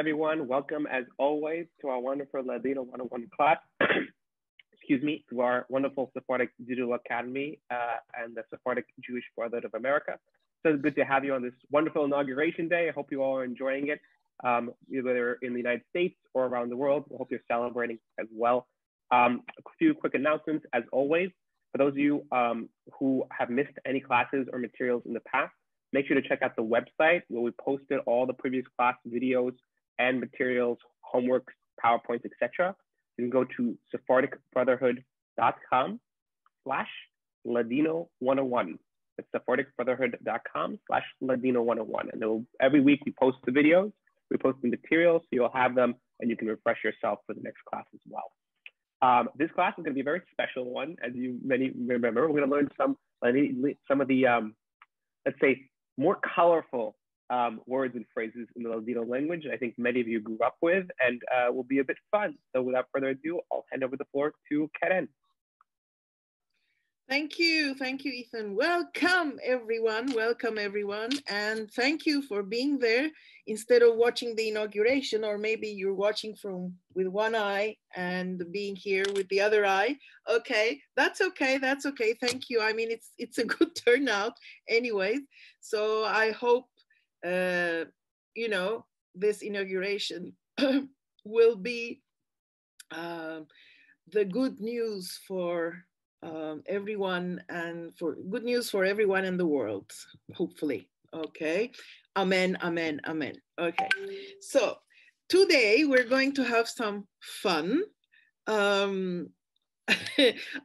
everyone. Welcome, as always, to our wonderful Ladino 101 class. Excuse me, to our wonderful Sephardic Digital Academy uh, and the Sephardic Jewish Brotherhood of America. So good to have you on this wonderful inauguration day. I hope you all are enjoying it, um, whether in the United States or around the world. I hope you're celebrating as well. Um, a few quick announcements, as always. For those of you um, who have missed any classes or materials in the past, make sure to check out the website where we posted all the previous class videos and materials, homeworks, PowerPoints, etc. You can go to sephardicbrotherhood.com slash Ladino 101. It's sephardicbrotherhood.com slash Ladino 101. And every week we post the videos, we post the materials, so you'll have them and you can refresh yourself for the next class as well. Um, this class is going to be a very special one, as you many remember. We're going to learn some some of the um, let's say more colorful um, words and phrases in the Ladino language. I think many of you grew up with and uh, will be a bit fun. So without further ado, I'll hand over the floor to Karen. Thank you. Thank you, Ethan. Welcome, everyone. Welcome, everyone. And thank you for being there instead of watching the inauguration, or maybe you're watching from with one eye and being here with the other eye. Okay, that's okay. That's okay. Thank you. I mean, it's it's a good turnout anyway. So I hope uh, you know, this inauguration will be uh, the good news for um, everyone and for good news for everyone in the world, hopefully. Okay. Amen, amen, amen. Okay. So today we're going to have some fun. Um,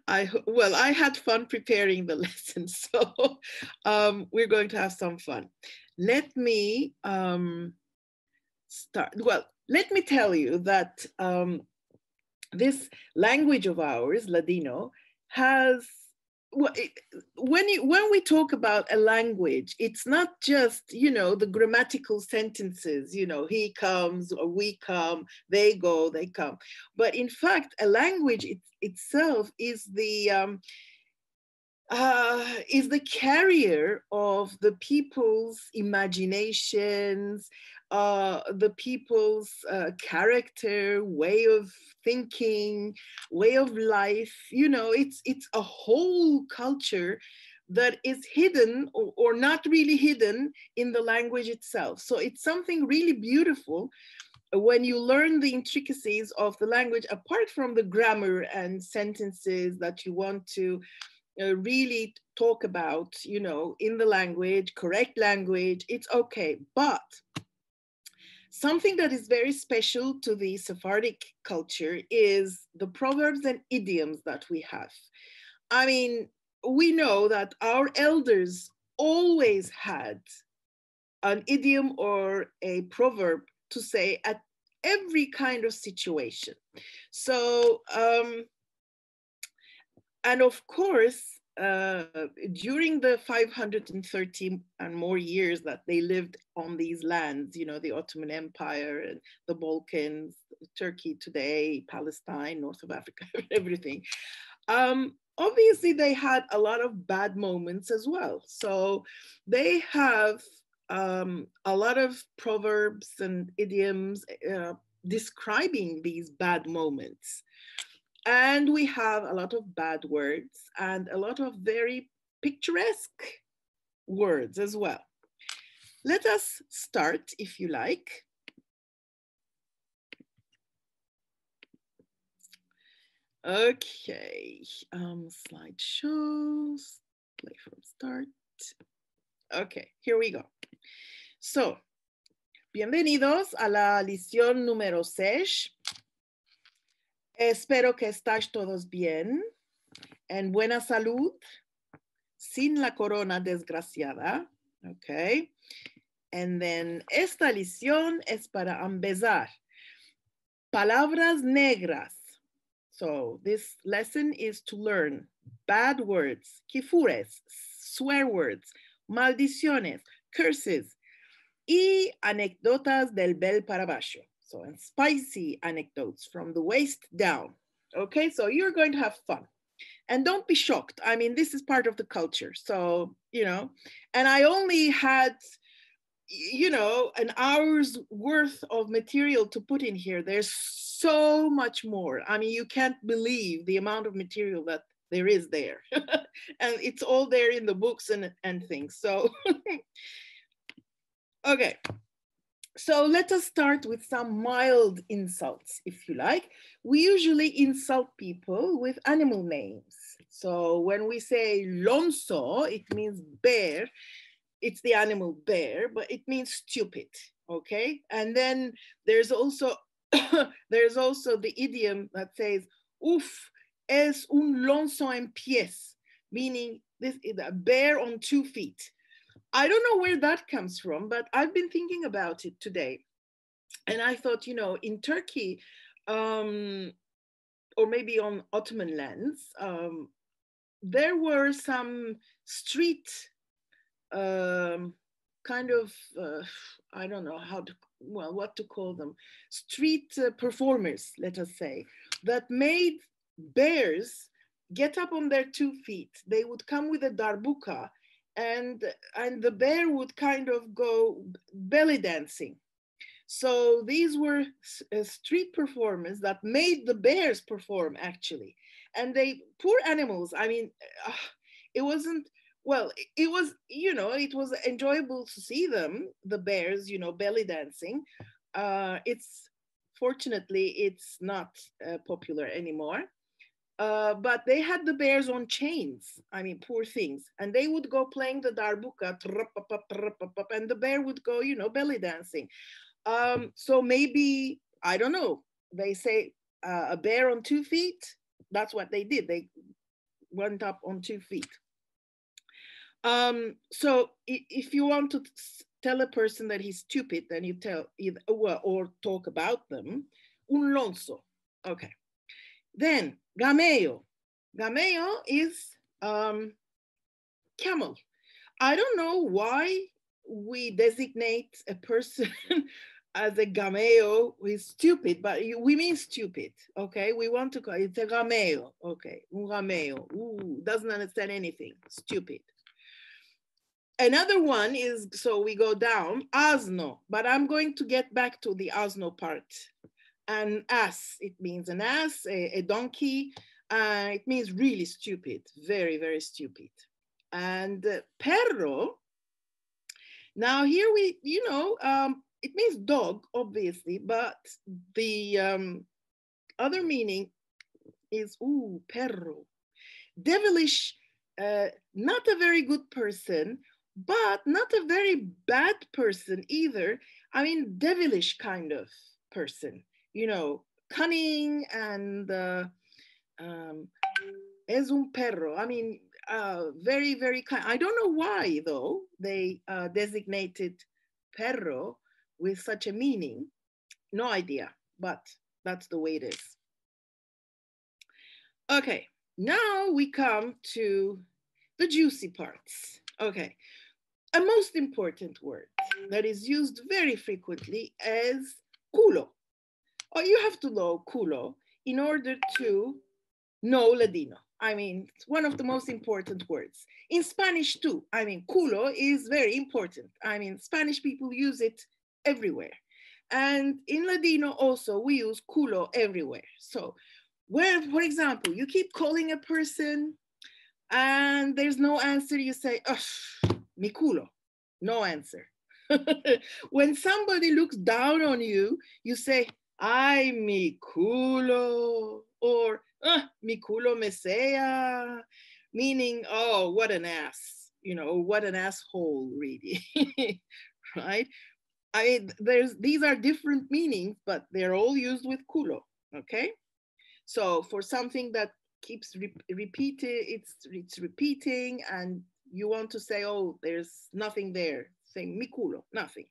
I well, I had fun preparing the lesson, so um, we're going to have some fun let me um, start. Well, let me tell you that um, this language of ours, Ladino, has when you, when we talk about a language, it's not just you know the grammatical sentences. You know, he comes or we come, they go, they come. But in fact, a language it, itself is the um, uh, is the carrier of the people's imaginations, uh, the people's uh, character, way of thinking, way of life. You know, it's it's a whole culture that is hidden or, or not really hidden in the language itself. So it's something really beautiful when you learn the intricacies of the language, apart from the grammar and sentences that you want to uh, really talk about, you know, in the language, correct language, it's okay. But something that is very special to the Sephardic culture is the proverbs and idioms that we have. I mean, we know that our elders always had an idiom or a proverb to say at every kind of situation. So um, and of course, uh, during the 530 and more years that they lived on these lands, you know, the Ottoman Empire and the Balkans, Turkey today, Palestine, North of Africa, everything. Um, obviously, they had a lot of bad moments as well. So they have um, a lot of proverbs and idioms uh, describing these bad moments. And we have a lot of bad words and a lot of very picturesque words as well. Let us start, if you like. Okay, um, slide shows, play from start. Okay, here we go. So, bienvenidos a la lección número 6 Espero que estáis todos bien, en buena salud, sin la corona desgraciada. Ok. And then esta lección es para empezar. Palabras negras. So this lesson is to learn bad words, kifures, swear words, maldiciones, curses y anécdotas del bel para. So, and spicy anecdotes from the waist down. Okay, so you're going to have fun. And don't be shocked. I mean, this is part of the culture. So, you know, and I only had you know, an hour's worth of material to put in here. There's so much more. I mean, you can't believe the amount of material that there is there. and it's all there in the books and, and things. So, okay. So let us start with some mild insults, if you like. We usually insult people with animal names. So when we say lonso, it means bear it's the animal bear, but it means stupid. Okay. And then there's also there's also the idiom that says, "Uf es un lonzo en pies," meaning this is a bear on two feet. I don't know where that comes from, but I've been thinking about it today. And I thought, you know, in Turkey, um, or maybe on Ottoman lands, um, there were some street um, kind of, uh, I don't know how to, well, what to call them, street uh, performers, let us say, that made bears get up on their two feet. They would come with a darbuka and, and the bear would kind of go belly dancing. So these were uh, street performers that made the bears perform actually. And they, poor animals, I mean, uh, it wasn't, well it was you know it was enjoyable to see them the bears you know belly dancing uh, it's fortunately it's not uh, popular anymore uh, but they had the bears on chains. I mean poor things. And they would go playing the darbuka and the bear would go you know belly dancing. Um, so maybe i don't know. They say uh, a bear on two feet? That's what they did. They went up on two feet. Um, so if you want to tell a person that he's stupid, then you tell either or, talk about them. Un lonzo. Okay. Then gameo. Gameo is um, camel. I don't know why we designate a person as a gameo who is stupid, but we mean stupid, okay? We want to call it a gameo, okay? Un gameo, Ooh, doesn't understand anything, stupid. Another one is, so we go down, asno, but I'm going to get back to the asno part. An ass, it means an ass, a, a donkey. Uh, it means really stupid, very, very stupid. And uh, perro, now here we, you know, um, it means dog, obviously, but the um, other meaning is, ooh, perro, devilish, uh, not a very good person but not a very bad person either. I mean, devilish kind of person, you know, cunning and uh, um, es un perro. I mean, uh, very, very kind. I don't know why, though, they uh, designated perro with such a meaning. No idea, but that's the way it is. Okay, now we come to the juicy parts. Okay, a most important word that is used very frequently is culo. Oh, you have to know culo in order to know Ladino. I mean, it's one of the most important words. In Spanish too, I mean, culo is very important. I mean, Spanish people use it everywhere. And in Ladino also, we use culo everywhere. So where, for example, you keep calling a person and there's no answer, you say, oh, mi culo, no answer. when somebody looks down on you, you say, ay, mi culo, or ah, mi culo me sea, meaning, oh, what an ass, you know, what an asshole, really, right? I mean, there's these are different meanings, but they're all used with culo, okay? So for something that keeps re repeating, it's it's repeating and you want to say, oh, there's nothing there, say mi culo, nothing.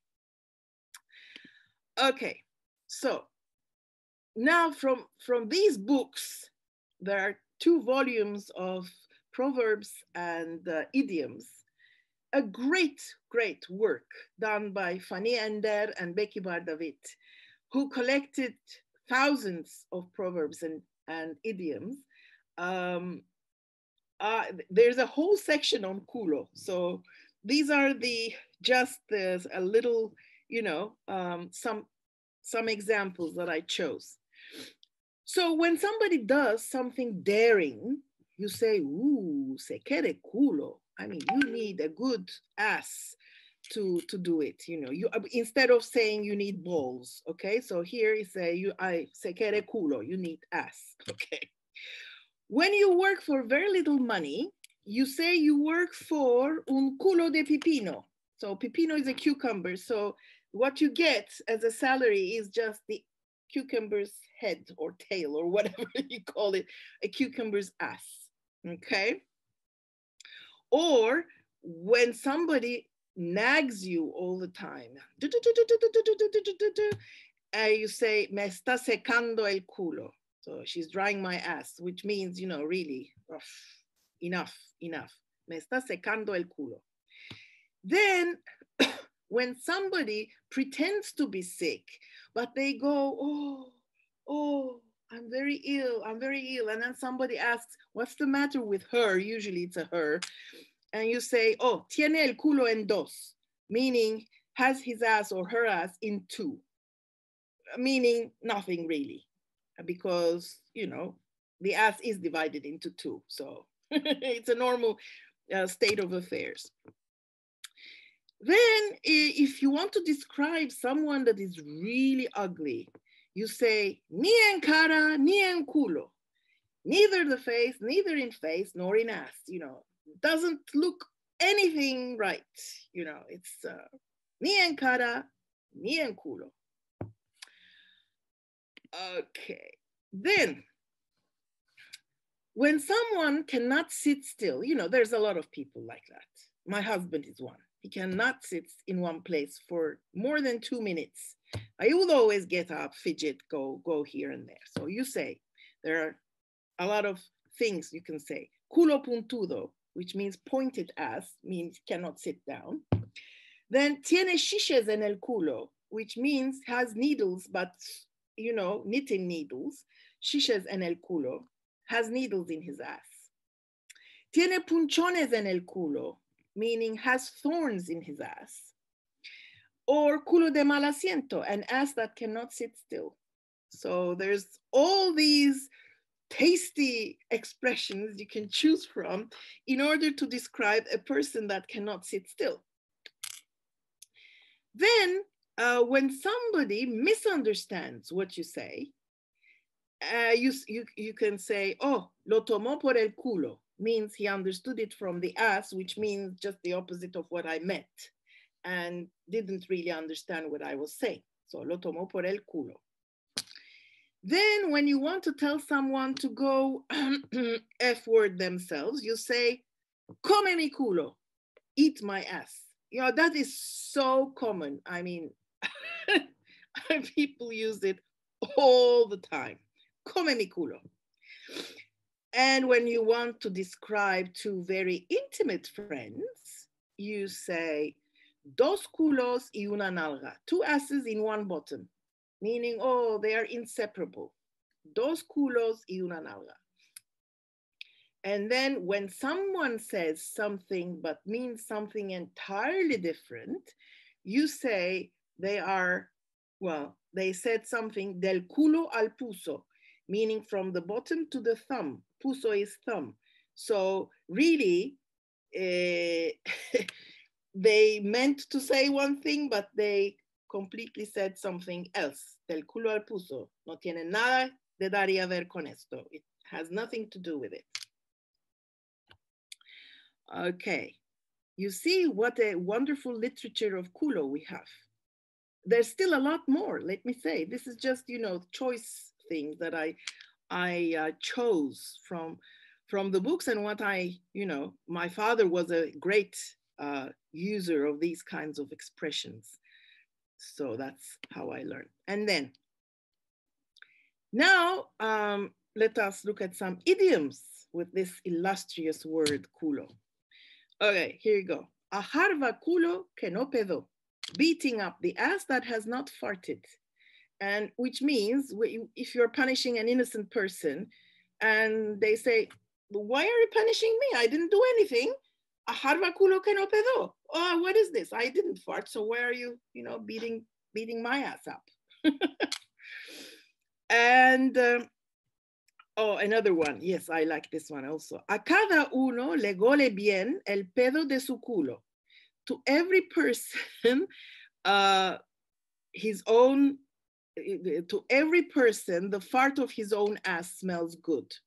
Okay, so now from, from these books, there are two volumes of proverbs and uh, idioms. A great, great work done by Fanny Ender and Becky Bardavid, who collected thousands of proverbs and, and idioms um, uh, there's a whole section on culo. So these are the just there's a little, you know, um, some some examples that I chose. So when somebody does something daring, you say, ooh, se quiere culo. I mean, you need a good ass to to do it you know. You instead of saying you need balls okay? So here you say you i se quiere culo you need ass okay? When you work for very little money you say you work for un culo de pepino. So pepino is a cucumber so what you get as a salary is just the cucumber's head or tail or whatever you call it a cucumber's ass okay or when somebody nags you all the time. And you say, me está secando el culo. So she's drying my ass, which means, you know, really, enough, enough. Me está secando el culo. Then when somebody pretends to be sick, but they go, oh, oh, I'm very ill, I'm very ill. And then somebody asks, what's the matter with her? Usually it's a her and you say, oh, tiene el culo en dos, meaning has his ass or her ass in two, meaning nothing really, because, you know, the ass is divided into two. So it's a normal uh, state of affairs. Then if you want to describe someone that is really ugly, you say, ni en cara, ni en culo. Neither the face, neither in face, nor in ass, you know, doesn't look anything right. You know, it's uh, ni en cara, ni en culo. Okay, then when someone cannot sit still, you know, there's a lot of people like that. My husband is one. He cannot sit in one place for more than two minutes. I would always get up, fidget, go, go here and there. So you say, there are a lot of things you can say. Culo puntudo, which means pointed as, means cannot sit down. Then tiene chiches en el culo, which means has needles, but you know, knitting needles. Chiches en el culo, has needles in his ass. Tiene punchones en el culo, meaning has thorns in his ass. Or culo de mal asiento, an ass that cannot sit still. So there's all these tasty expressions you can choose from in order to describe a person that cannot sit still. Then, uh, when somebody misunderstands what you say, uh, you, you, you can say, oh, lo tomó por el culo, means he understood it from the ass, which means just the opposite of what I meant, and didn't really understand what I was saying. So, lo tomó por el culo. Then when you want to tell someone to go F word themselves, you say, come mi culo, eat my ass. You know, that is so common. I mean, people use it all the time. Come mi culo. And when you want to describe two very intimate friends, you say, dos culos y una nalga, two asses in one bottom meaning, oh, they are inseparable. Dos culos y una nalga. And then when someone says something but means something entirely different, you say they are, well, they said something del culo al puso, meaning from the bottom to the thumb. Puso his thumb. So really, uh, they meant to say one thing, but they completely said something else. Del culo al puso. No tiene nada de dar y a ver con esto. It has nothing to do with it. Okay. You see what a wonderful literature of culo we have. There's still a lot more, let me say. This is just, you know, choice things that I, I uh, chose from, from the books and what I, you know, my father was a great uh, user of these kinds of expressions. So that's how I learned. And then now um, let us look at some idioms with this illustrious word culo. Okay, here you go. Ajarva culo que no pedo, beating up the ass that has not farted. And which means if you're punishing an innocent person and they say, why are you punishing me? I didn't do anything. Oh, what is this? I didn't fart, so why are you, you know, beating beating my ass up? and um, oh, another one. Yes, I like this one also. A cada uno le gole bien el pedo de su culo. To every person, uh, his own. To every person, the fart of his own ass smells good.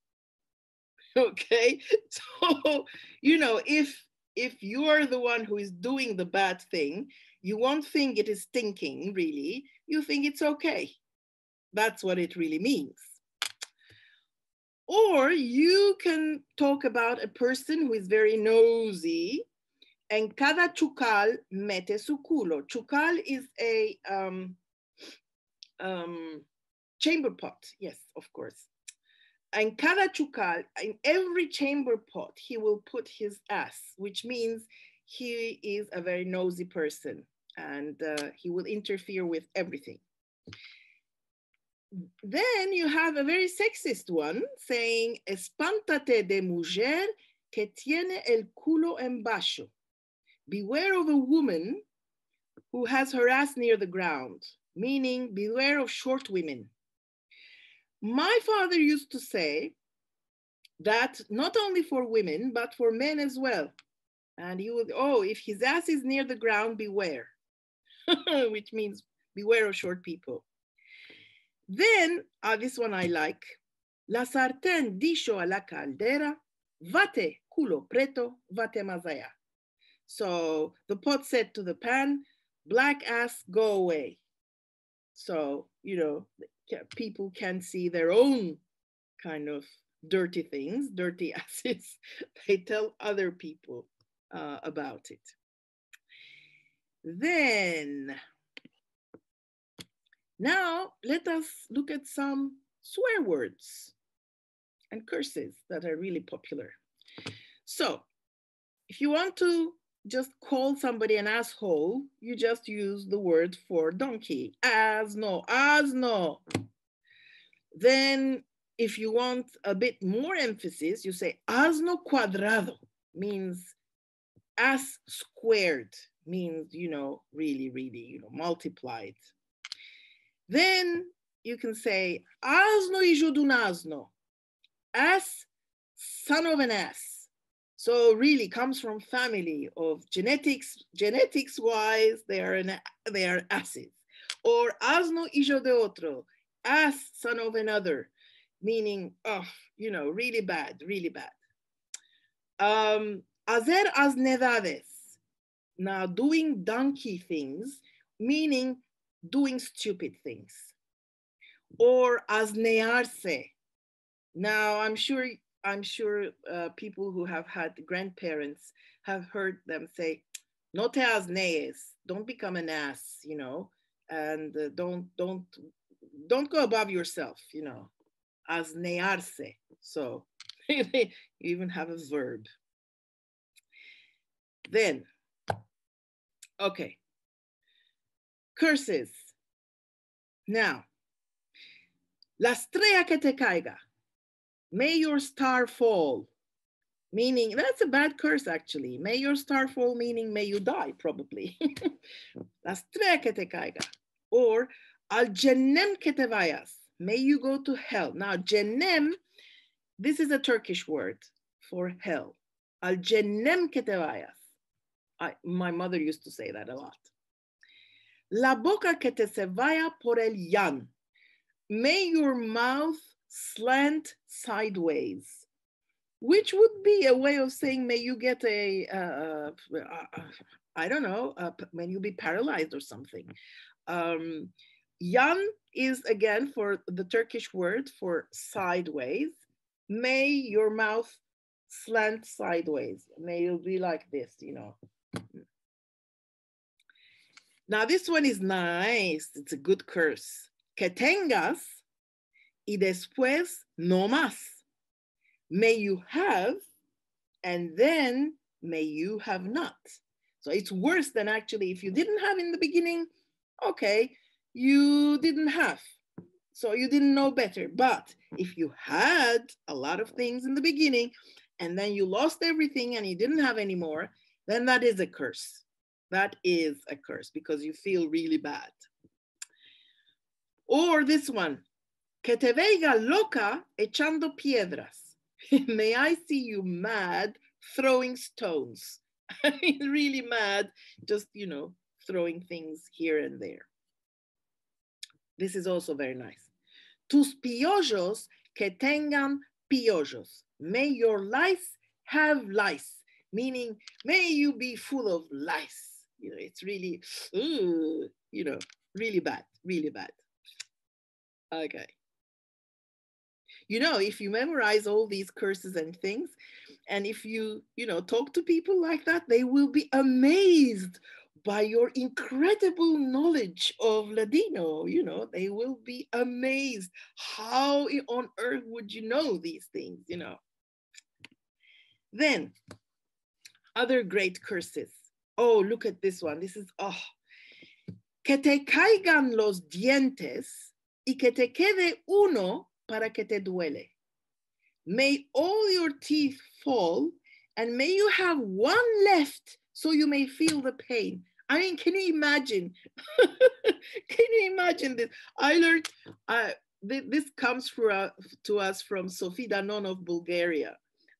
Okay, so you know if if you are the one who is doing the bad thing, you won't think it is stinking, really. You think it's okay. That's what it really means. Or you can talk about a person who is very nosy and cada chucal mete su culo. Chucal is a um, um, chamber pot. Yes, of course. And cada chucal, in every chamber pot, he will put his ass, which means he is a very nosy person and uh, he will interfere with everything. Then you have a very sexist one saying, espántate de mujer que tiene el culo en bajo. Beware of a woman who has her ass near the ground, meaning beware of short women. My father used to say that not only for women, but for men as well. And he would, oh, if his ass is near the ground, beware, which means beware of short people. Then, uh, this one I like. La sartén dicho a la caldera, vate culo preto, vate mazaya. So the pot said to the pan, black ass, go away. So, you know, people can see their own kind of dirty things, dirty asses. they tell other people uh, about it. Then, now let us look at some swear words and curses that are really popular. So, if you want to just call somebody an asshole, you just use the word for donkey, asno, asno. Then if you want a bit more emphasis, you say asno cuadrado, means as squared, means, you know, really, really, you know, multiplied. Then you can say asno hijo de un asno, as son of an ass so really comes from family of genetics, genetics wise, they are, an, they are acids. Or asno hijo de otro, as son of another, meaning, oh, you know, really bad, really bad. Um, hacer asnedades, now doing donkey things, meaning doing stupid things. Or asnearse. Now, I'm sure I'm sure uh, people who have had grandparents have heard them say, "No te asnees," don't become an ass, you know, and uh, don't don't don't go above yourself, you know, asnearse. So you even have a verb. Then, okay, curses. Now, la estrella que te caiga May your star fall, meaning that's a bad curse actually. May your star fall, meaning may you die, probably. La estrella que te caiga. Or al jenem que te vayas, may you go to hell. Now, jenem, this is a Turkish word for hell. Al jenem que te vayas. I, my mother used to say that a lot. La boca que te se vaya por el yan. May your mouth slant sideways, which would be a way of saying, may you get a, uh, uh, I don't know, uh, may you be paralyzed or something. Um, yan is again for the Turkish word for sideways. May your mouth slant sideways. May you be like this, you know. Now this one is nice. It's a good curse. Que tengas y después no más. May you have, and then may you have not. So it's worse than actually if you didn't have in the beginning, okay, you didn't have. So you didn't know better. But if you had a lot of things in the beginning and then you lost everything and you didn't have any more, then that is a curse. That is a curse because you feel really bad. Or this one, que te veiga loca echando piedras. May I see you mad throwing stones. really mad, just, you know, throwing things here and there. This is also very nice. Tus piojos que tengan piojos. May your lice have lice, meaning may you be full of lice. You know, it's really, ooh, you know, really bad, really bad. Okay. You know, if you memorize all these curses and things, and if you, you know, talk to people like that, they will be amazed by your incredible knowledge of Ladino. You know, they will be amazed. How on earth would you know these things, you know? Then, other great curses. Oh, look at this one. This is, oh. Que te caigan los dientes y que te quede uno para que te duele. May all your teeth fall and may you have one left so you may feel the pain. I mean, can you imagine? can you imagine this? I learned, uh, th this comes for, uh, to us from Sophie Danon of Bulgaria.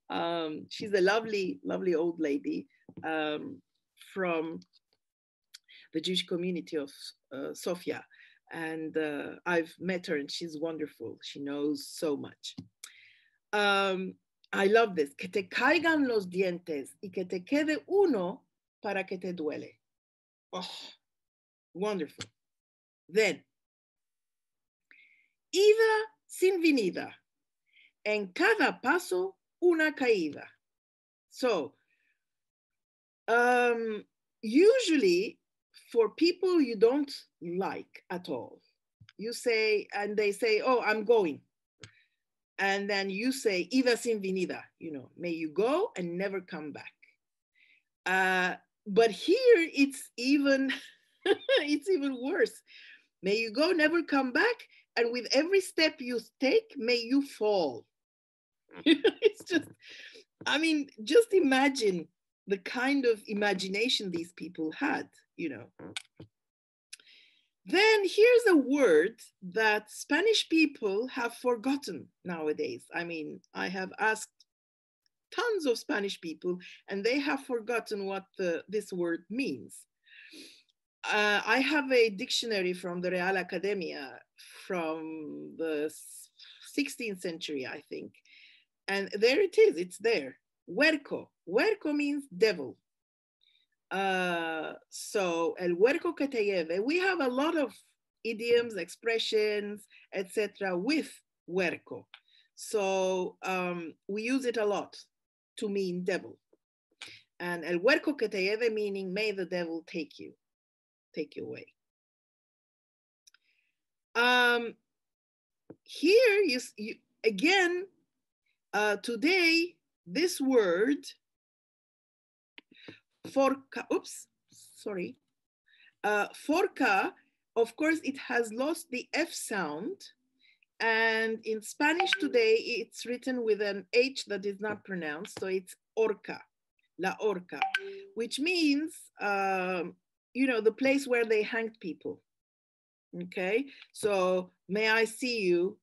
Um, she's a lovely, lovely old lady um, from the Jewish community of uh, Sofia. And uh, I've met her and she's wonderful. She knows so much. Um, I love this. Que te caigan los dientes y que te quede uno para que te duele. Oh, wonderful. Then, ida sin venida. En cada paso una caída. So, um, usually for people you don't like at all, you say, and they say, oh, I'm going. And then you say, ida sin venida, you know, may you go and never come back. Uh, but here it's even, it's even worse. May you go, never come back. And with every step you take, may you fall. it's just, I mean, just imagine the kind of imagination these people had, you know. Then here's a word that Spanish people have forgotten nowadays. I mean, I have asked tons of Spanish people and they have forgotten what the, this word means. Uh, I have a dictionary from the Real Academia from the 16th century, I think. And there it is, it's there. Huerco. Huerco means devil. Uh, so, el huerco que te lleve. We have a lot of idioms, expressions, etc. with huerco. So um, we use it a lot to mean devil. And el huerco que te lleve meaning may the devil take you, take you away. Um, here you, you again uh, today, this word, forca, oops, sorry, uh, forca, of course, it has lost the F sound. And in Spanish today, it's written with an H that is not pronounced. So it's orca, la orca, which means, um, you know, the place where they hanged people. Okay, so may I see you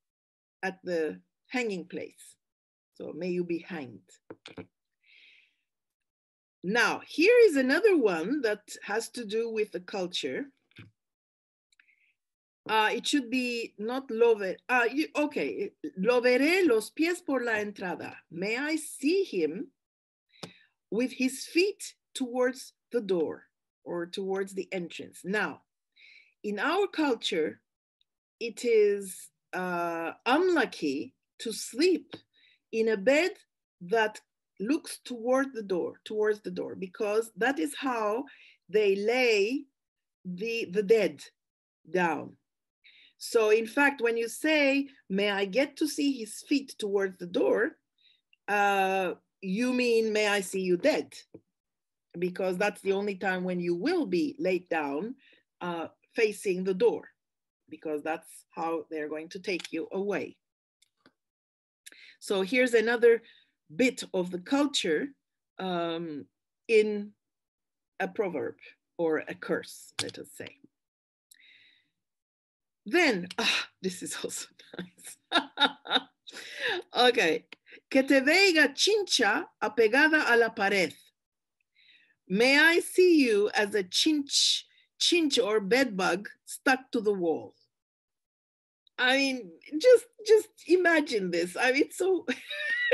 at the hanging place? So may you be hanged. Now, here is another one that has to do with the culture. Uh, it should be not lo ver, uh, you, okay, lo veré los pies por la entrada. May I see him with his feet towards the door or towards the entrance. Now, in our culture, it is uh, unlucky to sleep in a bed that looks toward the door, towards the door, because that is how they lay the, the dead down. So in fact, when you say, may I get to see his feet towards the door, uh, you mean, may I see you dead? Because that's the only time when you will be laid down uh, facing the door, because that's how they're going to take you away. So here's another bit of the culture um, in a proverb or a curse, let us say. Then, ah, this is also nice. okay. Que te veiga chincha apegada a la pared. May I see you as a chinch, chinch or bedbug stuck to the wall. I mean, just just imagine this. I mean, so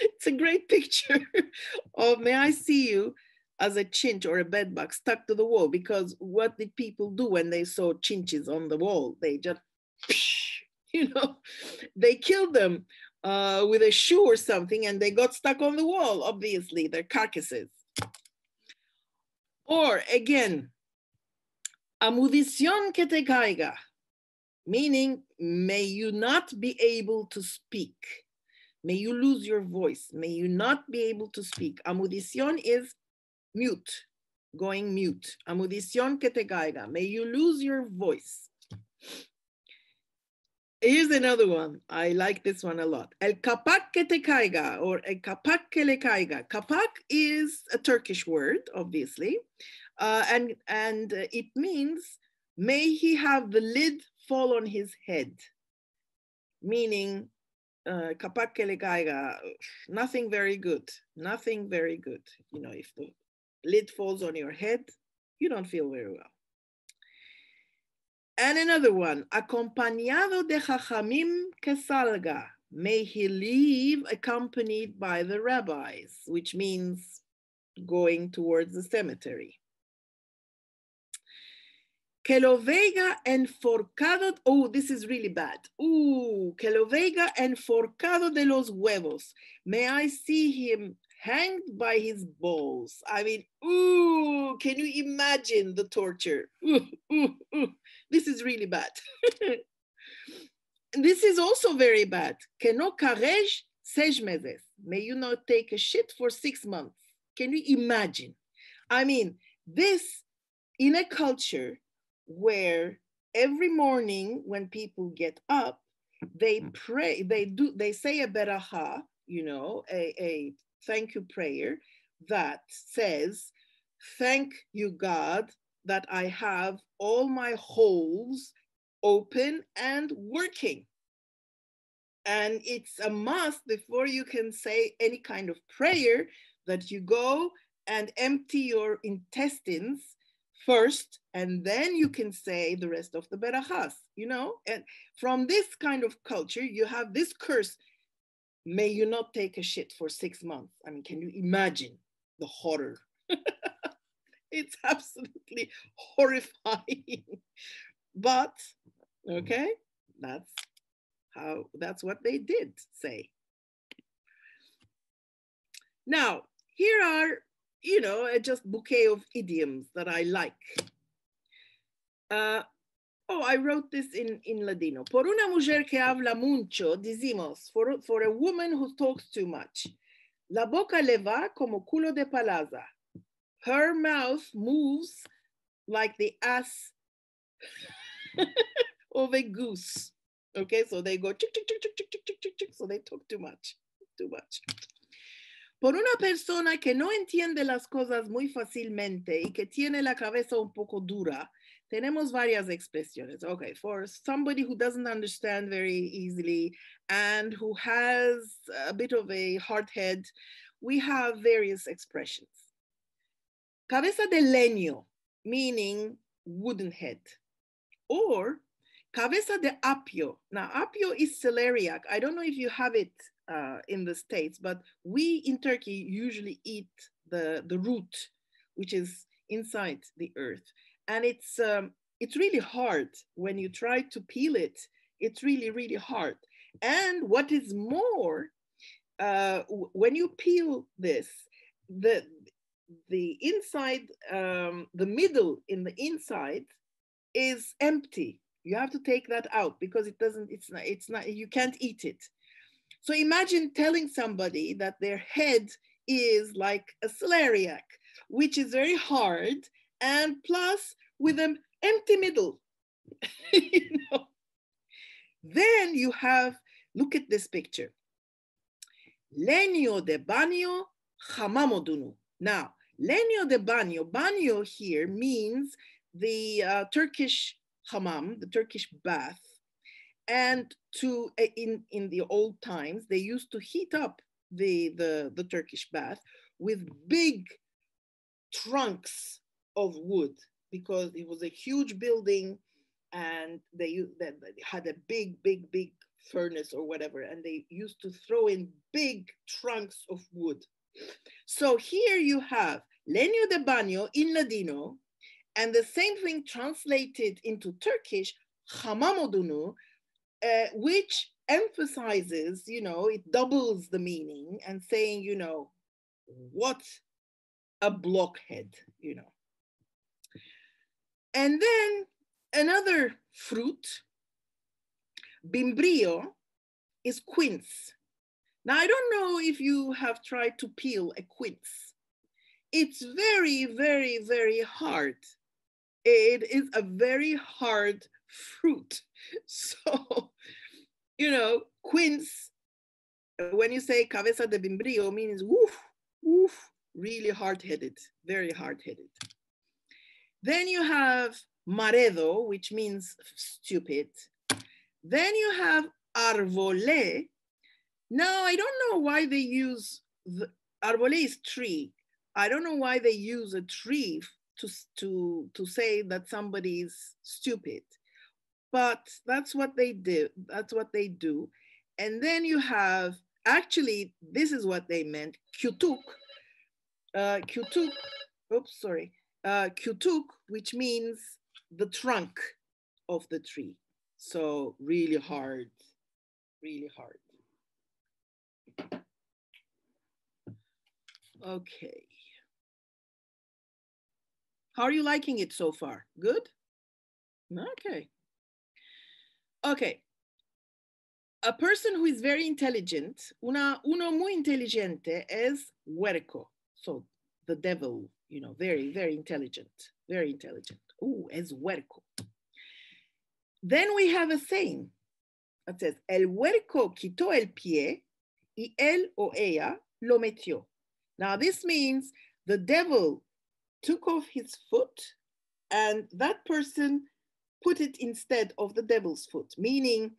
it's a great picture of may I see you as a chinch or a bedbug stuck to the wall because what did people do when they saw chinches on the wall? They just, you know, they killed them uh, with a shoe or something and they got stuck on the wall, obviously, their carcasses. Or again, amudición que te caiga, meaning may you not be able to speak. May you lose your voice. May you not be able to speak. Amudición is mute, going mute. Amudición que te caiga. May you lose your voice. Here's another one. I like this one a lot. El capac que te caiga or el capac que le caiga. Capac is a Turkish word, obviously. Uh, and, and it means, may he have the lid fall on his head. Meaning, uh, que le caiga, nothing very good, nothing very good. You know, if the lid falls on your head, you don't feel very well. And another one, acompañado de jajamim que salga, may he leave accompanied by the rabbis, which means going towards the cemetery. Que lo vega enforcado, oh, this is really bad. Ooh, que lo vega enforcado de los huevos. May I see him hanged by his balls. I mean, ooh, can you imagine the torture? Ooh, ooh, ooh. This is really bad. this is also very bad. Que no carej seis meses. May you not take a shit for six months. Can you imagine? I mean, this in a culture where every morning when people get up, they mm. pray, they do, they say a beracha, you know, a, a thank you prayer that says, Thank you, God, that I have all my holes open and working. And it's a must before you can say any kind of prayer that you go and empty your intestines first, and then you can say the rest of the berachas, you know? And from this kind of culture, you have this curse may you not take a shit for six months. I mean, can you imagine the horror? it's absolutely horrifying. but okay, that's how that's what they did say. Now, here are, you know, a just bouquet of idioms that I like. Uh, Oh, I wrote this in, in Ladino. Por una mujer que habla mucho, decimos, for, for a woman who talks too much. La boca le va como culo de palaza. Her mouth moves like the ass of a goose. Okay, so they go chick, chick, chick, chick, chick, chick, chick, chick, so they talk too much, too much. Por una persona que no entiende las cosas muy fácilmente y que tiene la cabeza un poco dura, tenemos varias expresiones. Okay, for somebody who doesn't understand very easily and who has a bit of a hard head, we have various expressions. Cabeza de leño, meaning wooden head. Or cabeza de apio. Now, apio is celeriac. I don't know if you have it uh, in the States, but we in Turkey usually eat the, the root, which is inside the earth and it's um, it's really hard when you try to peel it. It's really really hard. And what is more, uh, when you peel this, the the inside, um, the middle in the inside is empty. You have to take that out because it doesn't. It's not. It's not. You can't eat it. So imagine telling somebody that their head is like a celeriac, which is very hard and plus with an empty middle. you know? Then you have, look at this picture. Lenio de banyo, hamamodunu. Now, lenio de banyo, banyo here means the uh, Turkish hamam, the Turkish bath. And to uh, in, in the old times, they used to heat up the, the, the Turkish bath with big trunks of wood because it was a huge building and they, they had a big, big, big furnace or whatever, and they used to throw in big trunks of wood. So here you have leño de baño in Ladino, and the same thing translated into Turkish, hamamodunu, uh, which emphasizes, you know, it doubles the meaning and saying, you know, what a blockhead, you know. And then another fruit, bimbrio, is quince. Now, I don't know if you have tried to peel a quince. It's very, very, very hard. It is a very hard fruit. So, you know, quince, when you say cabeza de bimbrio, means woof, woof, really hard headed, very hard headed. Then you have maredo, which means stupid. Then you have arvole. Now, I don't know why they use, the, arvole is tree. I don't know why they use a tree to, to, to say that somebody is stupid, but that's what they do. That's what they do. And then you have, actually, this is what they meant, kutuk. Uh, kutuk, oops, sorry. Uh, kutuk, which means the trunk of the tree. So really hard, really hard. Okay. How are you liking it so far? Good? Okay. Okay. A person who is very intelligent, una, uno muy inteligente es huerco. So the devil, you know, very, very intelligent, very intelligent. Ooh, es huerco. Then we have a saying that says, el huerco quitó el pie y él o ella lo metió. Now this means the devil took off his foot and that person put it instead of the devil's foot, meaning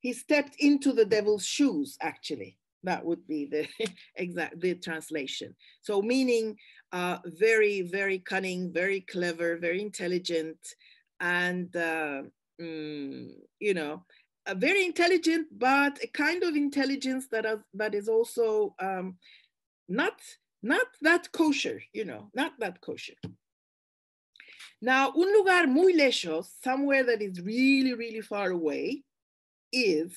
he stepped into the devil's shoes, actually. That would be the exact the translation. So meaning uh, very, very cunning, very clever, very intelligent, and uh, mm, you know, very intelligent, but a kind of intelligence that is, that is also um, not not that kosher, you know, not that kosher. Now, un lugar muy lejos, somewhere that is really, really far away, is,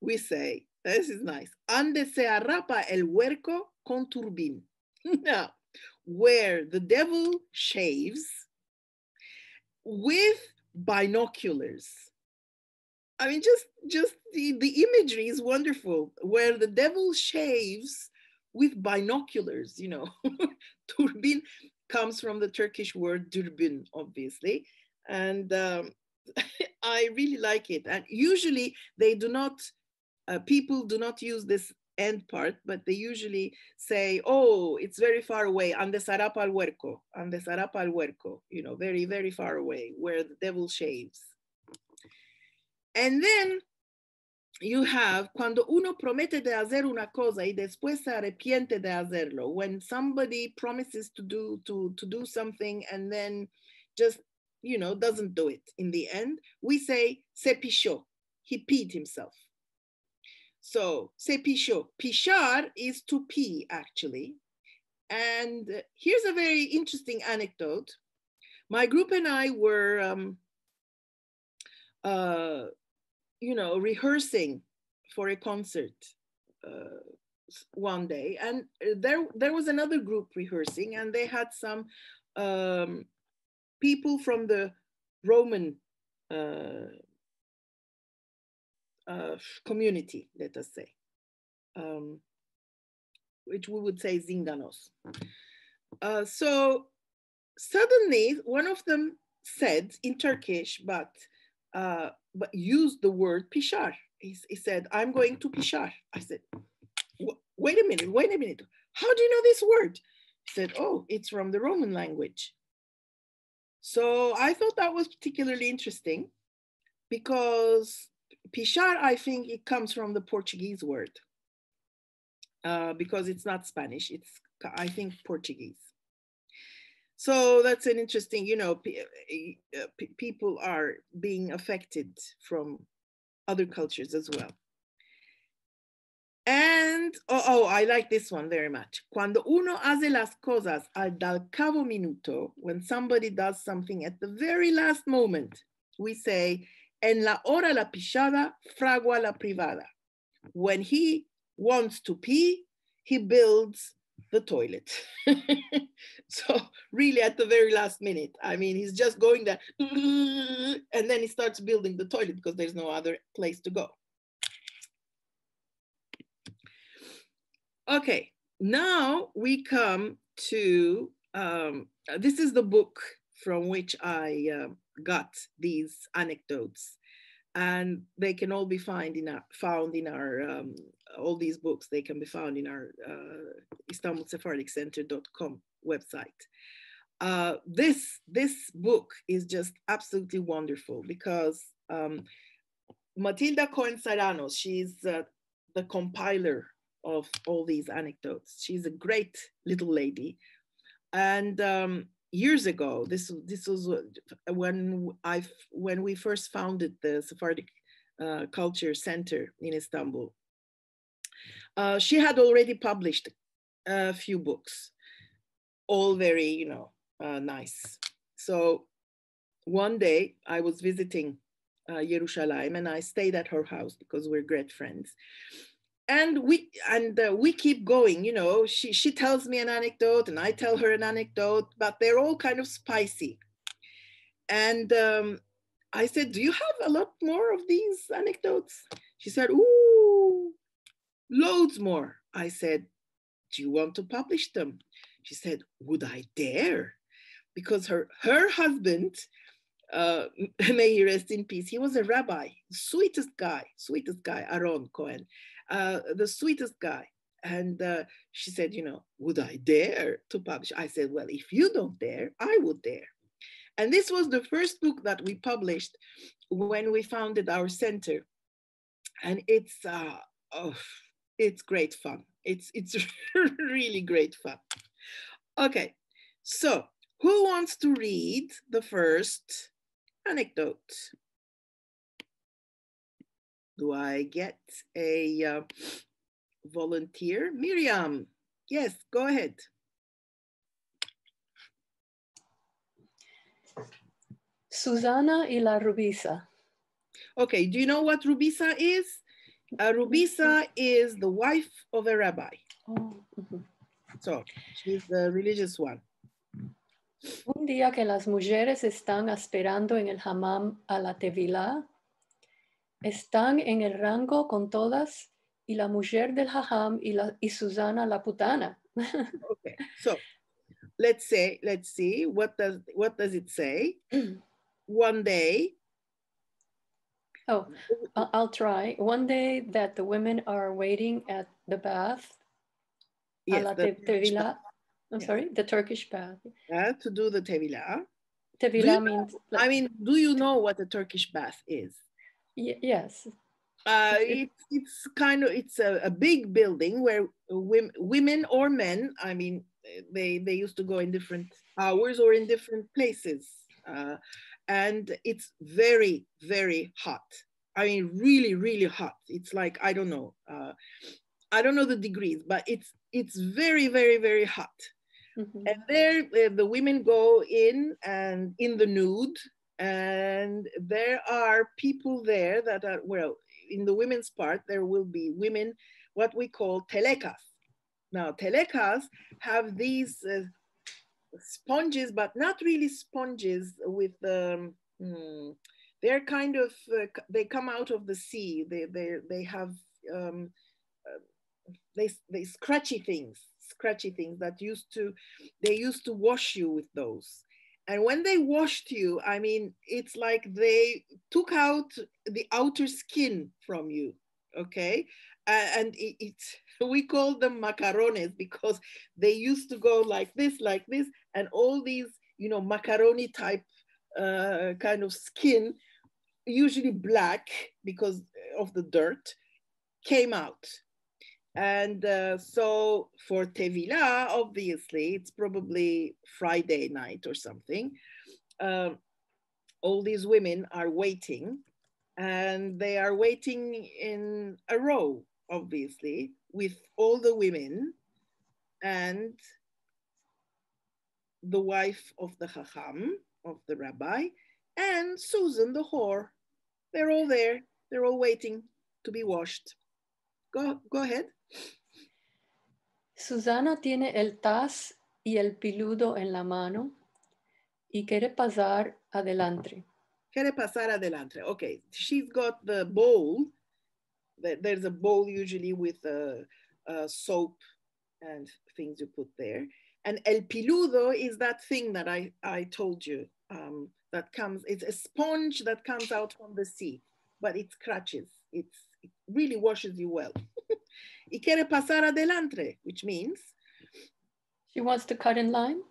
we say, this is nice, ande se arrapa el huerco con turbín. now, where the devil shaves with binoculars. I mean, just just the, the imagery is wonderful, where the devil shaves with binoculars, you know. Turbin comes from the Turkish word dürbün, obviously. And um, I really like it. And usually they do not, uh, people do not use this end part, but they usually say, oh, it's very far away, sarapa al huerco, sarapa al huerco, you know, very, very far away, where the devil shaves. And then you have cuando uno promete de hacer una cosa y después se arrepiente de hacerlo. When somebody promises to do to to do something and then just you know doesn't do it in the end, we say se pichó. He peed himself. So se pichó. Pichar is to pee actually. And here's a very interesting anecdote. My group and I were um, uh, you know, rehearsing for a concert uh, one day, and there there was another group rehearsing, and they had some um, people from the Roman uh, uh, community, let us say, um, which we would say Zinganos. Uh, so suddenly, one of them said in Turkish, but uh, but used the word pishar. He, he, said, I'm going to pishar. I said, wait a minute, wait a minute. How do you know this word? He said, oh, it's from the Roman language. So I thought that was particularly interesting because Pichar, I think it comes from the Portuguese word uh, because it's not Spanish, it's, I think, Portuguese. So that's an interesting, you know, uh, people are being affected from other cultures as well. And, oh, oh, I like this one very much. Cuando uno hace las cosas al dal cabo minuto, when somebody does something at the very last moment, we say, en la hora la pichada, fragua la privada. When he wants to pee, he builds the toilet. so really at the very last minute, I mean, he's just going there and then he starts building the toilet because there's no other place to go. Okay, now we come to, um, this is the book from which I uh, got these anecdotes and they can all be found in our, found in our um, all these books they can be found in our uh, istanbulsephardiccenter.com website. Uh, this this book is just absolutely wonderful because um, matilda cohen saranos she's uh, the compiler of all these anecdotes. She's a great little lady. And um, years ago. This this was when I when we first founded the Sephardic uh, Culture Center in Istanbul. Uh, she had already published a few books, all very you know uh, nice. So one day I was visiting uh, Jerusalem and I stayed at her house because we're great friends and we and uh, we keep going you know she she tells me an anecdote and i tell her an anecdote but they're all kind of spicy. And um, i said do you have a lot more of these anecdotes? She said ooh loads more. I said do you want to publish them? She said would i dare? Because her her husband uh, may he rest in peace he was a rabbi sweetest guy sweetest guy aaron cohen uh, the sweetest guy. And uh, she said, you know, would I dare to publish? I said, well, if you don't dare, I would dare. And this was the first book that we published when we founded our center. And it's, uh, oh, it's great fun. It's, it's really great fun. Okay, so who wants to read the first anecdote? Do I get a uh, volunteer? Miriam, yes, go ahead. Susana y la Rubisa. Okay, do you know what Rubisa is? A Rubisa is the wife of a rabbi. Oh, uh -huh. So, she's the religious one. Un día que las mujeres están esperando en el hammam a la tevilá, están en el rango con todas y la mujer del hajam y, la, y Susana la putana. okay, so let's say, let's see, what does, what does it say? One day. Oh, I'll try. One day that the women are waiting at the bath. Yes, the tevila. I'm sorry, the Turkish bath. Yeah, to do the tevila. Tevila means. Like, I mean, do you know what the Turkish bath is? Y yes. Uh, it's, it's kind of it's a, a big building where women, women or men i mean they they used to go in different hours or in different places uh, and it's very very hot i mean really really hot it's like i don't know uh, i don't know the degrees but it's it's very very very hot mm -hmm. and there uh, the women go in and in the nude and there are people there that are, well, in the women's part, there will be women, what we call telekas. Now, telekas have these uh, sponges, but not really sponges with, um, hmm, they're kind of, uh, they come out of the sea. They, they, they have, um, uh, they, they scratchy things, scratchy things that used to, they used to wash you with those. And when they washed you, I mean, it's like they took out the outer skin from you, okay? And it, it's we call them macarones because they used to go like this, like this, and all these, you know, macaroni type uh, kind of skin, usually black because of the dirt, came out. And uh, so for Tevila, obviously, it's probably Friday night or something. Um, all these women are waiting and they are waiting in a row, obviously, with all the women and the wife of the Chacham, of the rabbi, and Susan the whore. They're all there. They're all waiting to be washed. Go, go ahead. Susana tiene el taz y el piludo en la mano y quiere pasar adelante. Quiere pasar adelante. Okay, she's got the bowl. There's a bowl usually with a, a soap and things you put there. And el piludo is that thing that I, I told you um, that comes, it's a sponge that comes out from the sea, but it scratches. It's, it really washes you well. y quiere pasar adelante, which means? She wants to cut in line?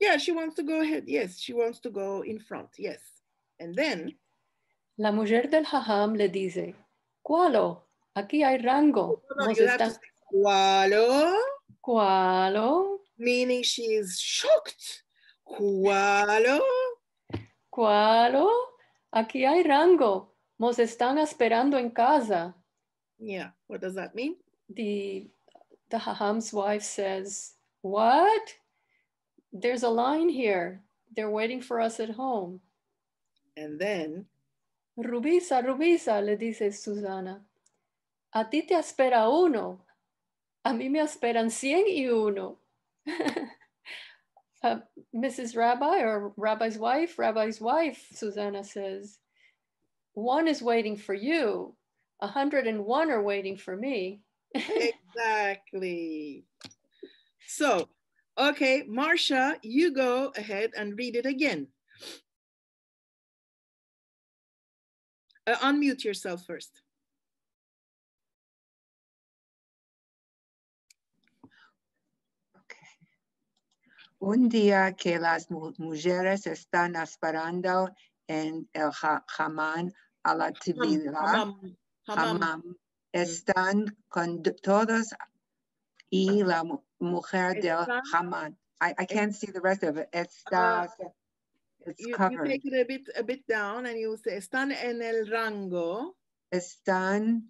Yeah, she wants to go ahead. Yes, she wants to go in front. Yes. And then? La mujer del hajam le dice, ¿cuálo? Aquí hay rango. No, no, you have to say, ¿Cuálo? ¿Cuálo? Meaning she is shocked. ¿Cuálo? ¿Cuálo? Aquí hay rango. Nos están esperando en casa. Yeah, what does that mean? The, the Haham's wife says, what? There's a line here. They're waiting for us at home. And then? Rubisa, Rubisa, le dice Susana. A ti te espera uno. A mí me esperan cien y uno. uh, Mrs. Rabbi or Rabbi's wife, Rabbi's wife, Susanna says, one is waiting for you. 101 are waiting for me. exactly. So, okay, Marcia, you go ahead and read it again. Uh, unmute yourself first. Okay. Un día que las mujeres están esperando en el jamán a la Tevila, Hamam, están con todos y la mujer del Haman. I, I can't see the rest of it. Está, uh, it's you, covered. You take it a bit, a bit down and you say, están en el rango. Están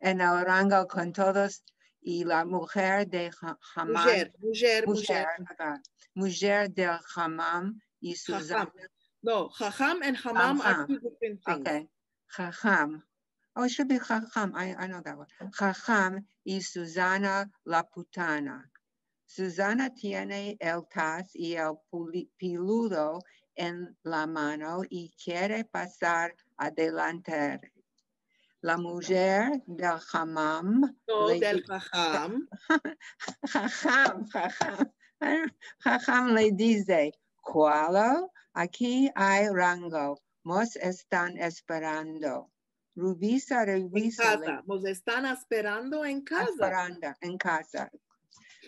en el rango con todos y la mujer de Haman. Mujer, mujer, mujer. Mujer, mujer del Hamam y Susana. No, Chacham and Hamam are two different things. Okay. Chacham. Oh, it should be Chacham. I, I know that one. Chacham y Susana la putana. Susana tiene el taz y el piludo en la mano y quiere pasar adelante. La mujer del Hamam. No, le, del Chacham. Chacham, Chacham. Chacham le dice, ¿cuál? Aquí hay rango. Nos están esperando. Rubisa, Rubisa. En casa. Nos están esperando en casa. Esperando en casa.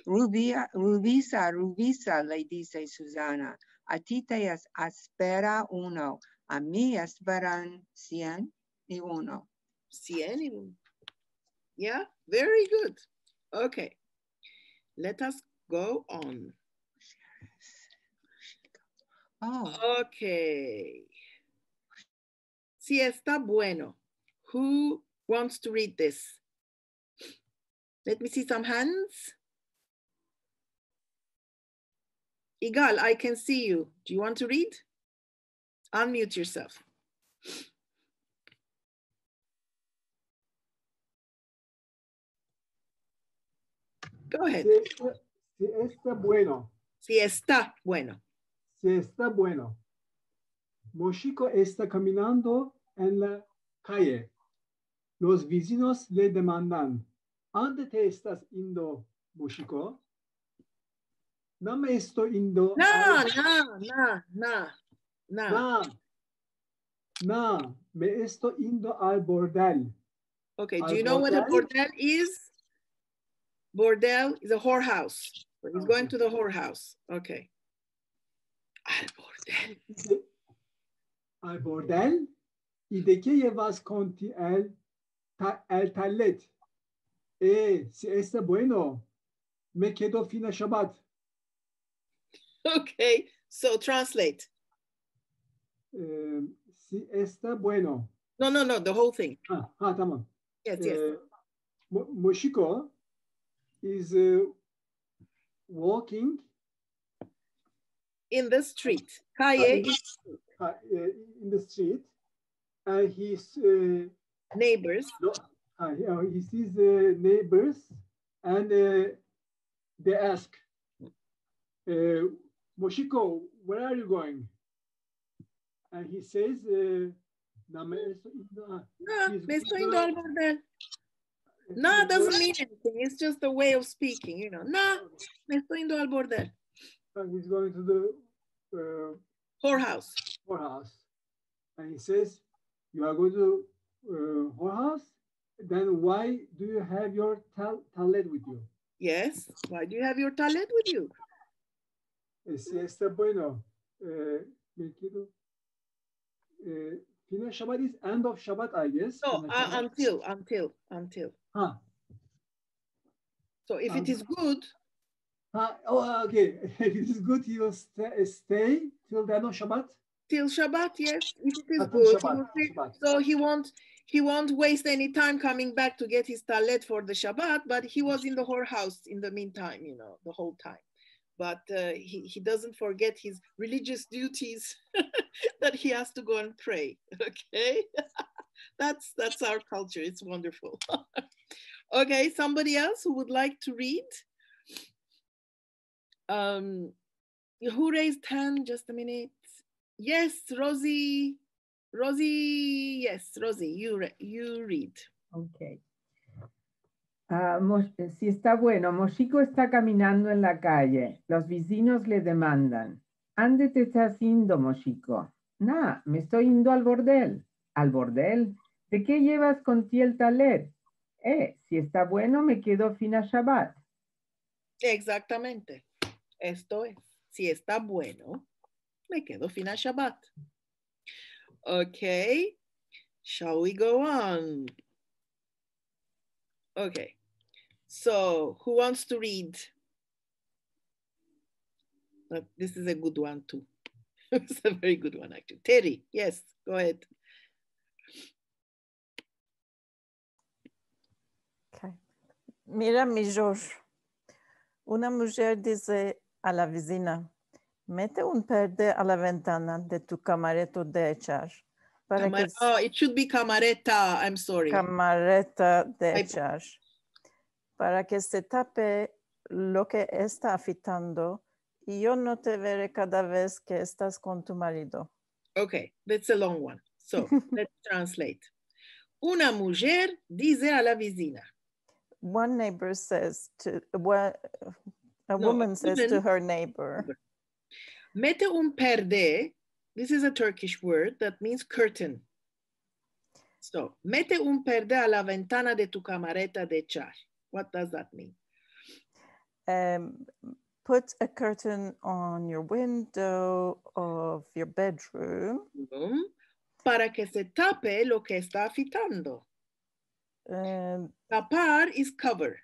Rubia, Rubisa, Rubisa, le dice Susana. A ti te espera uno. A mí esperan cien y uno. Cien y uno. Yeah, very good. Okay. Let us go on. Oh. Okay. Si está bueno. Who wants to read this? Let me see some hands. Igal, I can see you. Do you want to read? Unmute yourself. Go ahead. Si está, si está bueno. Si está bueno. Si está bueno. Moshiko está caminando en la calle. Los vecinos le demandan, ¿dónde te estás indo, Moshiko? No me estoy indo. No, no, no, no, no. No, no, me estoy indo al bordel. Okay, do you know what a bordel? bordel is? Bordel is a whorehouse. He's ah, going to the whorehouse. Okay. Al bordel. Al bordel y de qué llevas conti el, el talet? Eh, si está bueno, me quedo fina Shabbat. Okay, so translate. Eh, si está bueno. No, no, no, the whole thing. Ah, ah tamam. Yes, yes. Uh, Mo- Moshiko is uh, walking In the street. Is uh, uh, in the street and he's uh, neighbors. no, uh, he- uh, he sees the neighbors and uh, they ask, uh, Moshiko, where are you going? And he says, uh, "Na me estoy indo a- No, me estoy going yendo al to- bordel. No, doesn't mean anything. It's just a way of speaking, you know. No, me estoy yendo al bordel. and he's going to the uh, Whorehouse. whorehouse. And he says, you are going to uh, whorehouse? Then why do you have your tal talet with you? Yes. Why do you have your talet with you? Eh, Si está bueno, eh, me quedo. Eh, Fina Shabbat is end of Shabbat, I guess. No, uh, until, until, until. Ah, So if it is good, ah, oh, okay. If it is good, you will stay, stay till the end of Shabbat. till Shabbat, yes. If it is Ah, good, he Shabbat, will stay- so he won't he won't waste any time coming back to get his talet for the Shabbat, but he was in the whorehouse in the meantime, you know, the whole time. But uh, he, he doesn't forget his religious duties that he has to go and pray. Okay, that's that's our culture. It's wonderful. okay, somebody else who would like to read? Um, who raised hand? Just a minute. Yes, Rosie. Rosie, yes, Rosie, you, re- you read. Ok. Ah, Mo- eh, si está bueno, Moshiko está caminando en la calle. Los vecinos le demandan. ¿Ande te estás yendo, Moshiko? Nah, me estoy yendo al bordel. ¿Al bordel? ¿De qué llevas con ti el talet? Eh, si está bueno, me quedo fina Shabbat. Exactamente. Esto es, si está bueno, me quedo fina Shabbat. Okay, shall we go on? Okay, so who wants to read? But this is a good one too. it's a very good one actually. Terry, yes, go ahead. Ok. Mira, mi George. Una mujer dice a la vecina, mete un perde a la ventana de tu camareto de echar. Para Camar- que oh, it should be camareta. I'm sorry. camareta de Ay. echar. Para que se tape lo que está afitando y yo no te veré cada vez que estás con tu marido. Okay, that's a long one. So let's translate. Una mujer dice a la vecina. One neighbor says to, one, a No, woman says to her neighbor, un perde. This is a Turkish word that means curtain. So, mete un perde a la ventana de tu camareta de char. What does that mean? um, put a curtain on your window of your bedroom Um, Para que se tape lo que está afitando. um, Tapar is cover.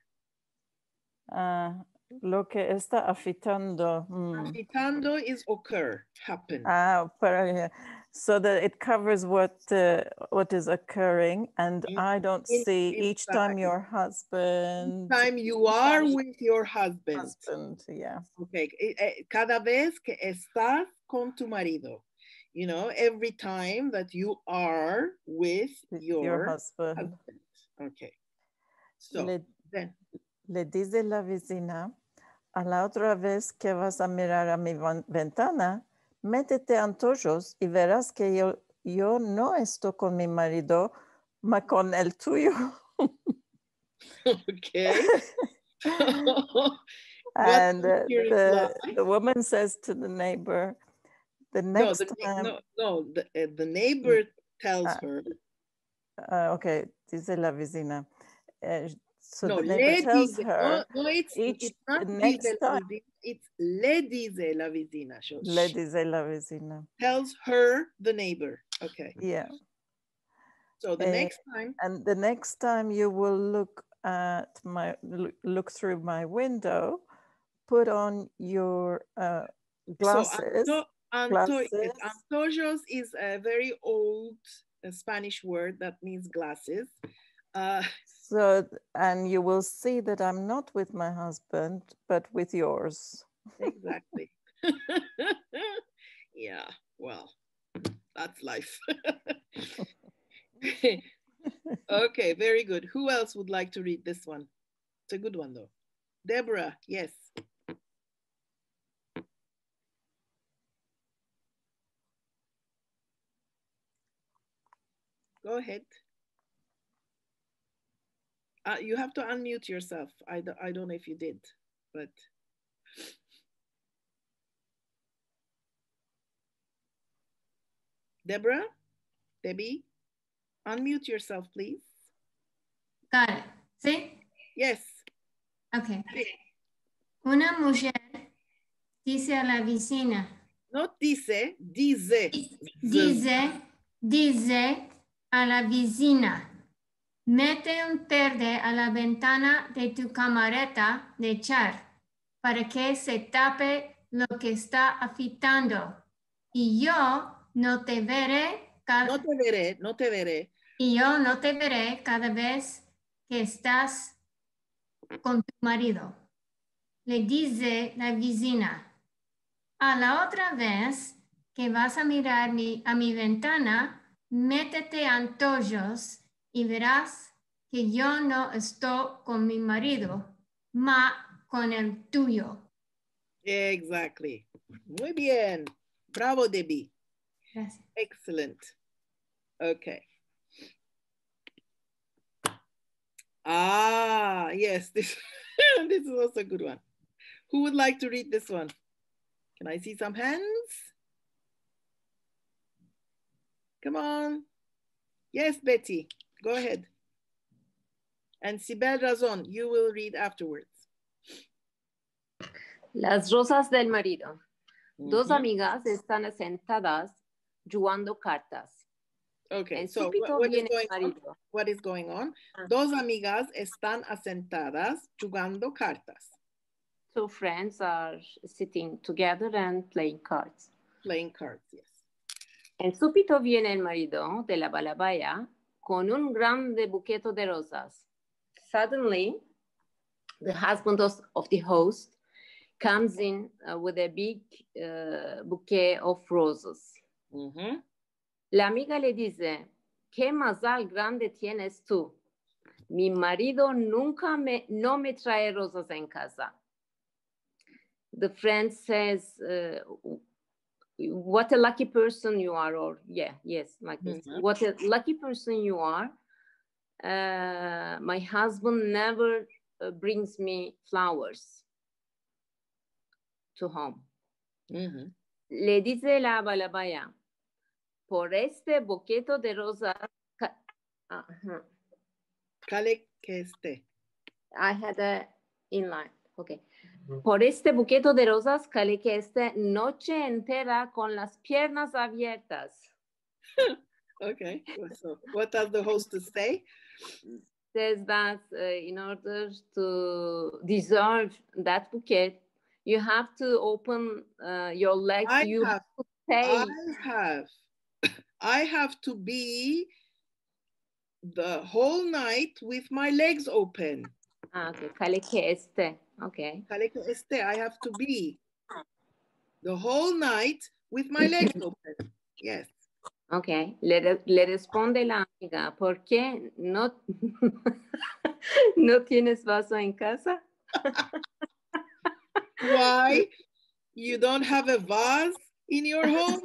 ah, lo que está afitando. mm, Afitando is occur, happen. ah, para- so that it covers what uh, what is occurring, and In- I don't in- see each time your husband. Time you are with your husband. husband, yeah. Okay, eh, eh, cada vez que estás con tu marido, you know, every time that you are with with your, your husband. husband. Okay, so Le, then, le dice la vecina, a la otra vez que vas a mirar a mi ventana, métete antojos y verás que yo, yo no estoy con mi marido, ma con el tuyo. okay. and uh, the, the woman says to the neighbor, the no, next the, time, no, no, the, uh, the neighbor tells Ah. her, uh, okay, dice la vecina. Uh, so no, neighbor tells her, no, no, it's, each- it's not the next time- it's le dice la vecina. So she dice la vecina. tells her, the neighbor. Okay. Yeah. So the Eh, next time, And the next time you will look at my, look through my window, put on your uh, glasses. So, anto, glasses. antojos is a very old uh, Spanish word that means glasses. Uh, So, and you will see that I'm not with my husband, but with yours. exactly. yeah, well, that's life. okay, very good. Who else would like to read this one? It's a good one though. Deborah, yes. Go ahead. Uh, you have to unmute yourself. I, do, I don't know if you did, but. Deborah, Debbie, unmute yourself, please. Got it. ¿Sí? Yes. Ok. Una mujer dice a la vecina, Not dice, dice. dice, dice a la vecina, mete un verde a la ventana de tu camareta de echar para que se tape lo que está afitando. Y yo no te veré cada No te veré, no te veré. y yo no te veré cada vez que estás con tu marido. Le dice la vecina, a la otra vez que vas a mirar mi- a mi ventana, métete antojos y verás que yo no estoy con mi marido, ma con el tuyo. Exactly. Muy bien. Bravo, Debbie. Gracias. Excellent. Okay. Ah, yes, this, this is also a good one. Who would like to read this one? Can I see some hands? Come on. Yes, Betty, go ahead. And Sibel Razon, you will read afterwards. Las rosas del marido. Dos Mhm. amigas están sentadas jugando cartas. Okay, so what, what is going on? What is going on? Ah. Dos amigas están asentadas jugando cartas, Two friends are sitting together and playing cards. playing cards, yes. En súbito viene el marido de la balabaya con un grande buqueto de rosas. Suddenly, the husband of the host comes in uh, with a big uh, bouquet of roses. La amiga le dice, ¿qué mazal grande tienes tú? Mi marido nunca me, no me trae rosas en casa. The friend says, uh, what a lucky person you are, or yeah, yes, like this. Mhm. What a lucky person you are. Uh, my husband never uh, brings me flowers to home. Mhm. Le dice la balabaya, por este boqueto de ca- Ajá. Cale que esté. I had a inline, okay. Por este buqueto de rosas, cale que esté noche entera con las piernas abiertas. Okay, so what does the hostess say? Says that uh, in order to deserve that bouquet, you have to open uh, your legs. I you have, to say, I have, I have to be the whole night with my legs open. Ah, okay, que esté, okay. Cale que esté, I have to be the whole night with my legs open. Yes. Ok, le, le responde la amiga, ¿por qué no, no tienes vaso en casa? Why? You don't have a vase in your home?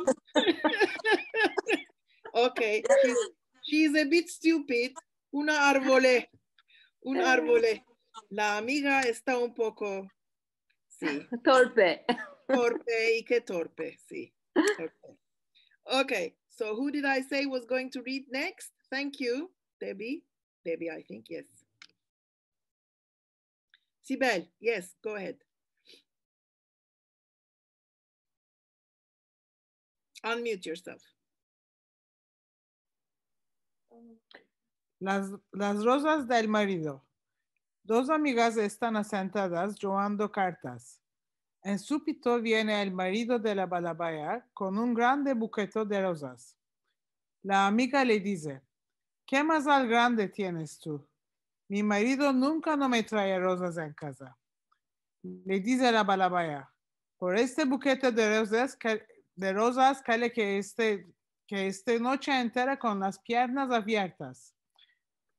okay, she's, she's a bit stupid. Una árbole, un árbole. La amiga está un poco, sí, Torpe. torpe y qué torpe, sí. Okay. okay, so who did I say was going to read next? Thank you, Debbie. Debbie, I think, yes. Sibel, yes, go ahead. Unmute yourself. Las, las rosas del marido. Dos amigas están sentadas jugando cartas. En súbito viene el marido de la balabaya con un grande buquete de rosas. La amiga le dice, ¿qué más al grande tienes tú? Mi marido nunca no me trae rosas en casa. Le dice la balabaya, por este buquete de rosas, que, de rosas cale que esté, que esté noche entera con las piernas abiertas.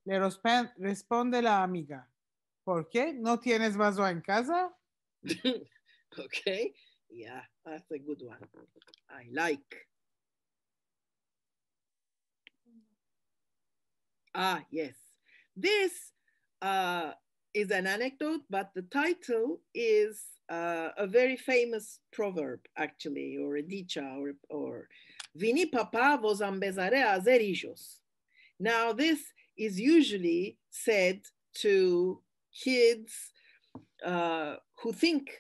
Le resp- responde la amiga, ¿por qué? ¿No tienes vaso en casa? okay, yeah, that's a good one. I like. Ah, yes. This uh, is an anecdote, but the title is uh, a very famous proverb, actually, or a dicha, or, or Vini papa vos ambezare azer hijos. Now, this is usually said to kids uh, who think,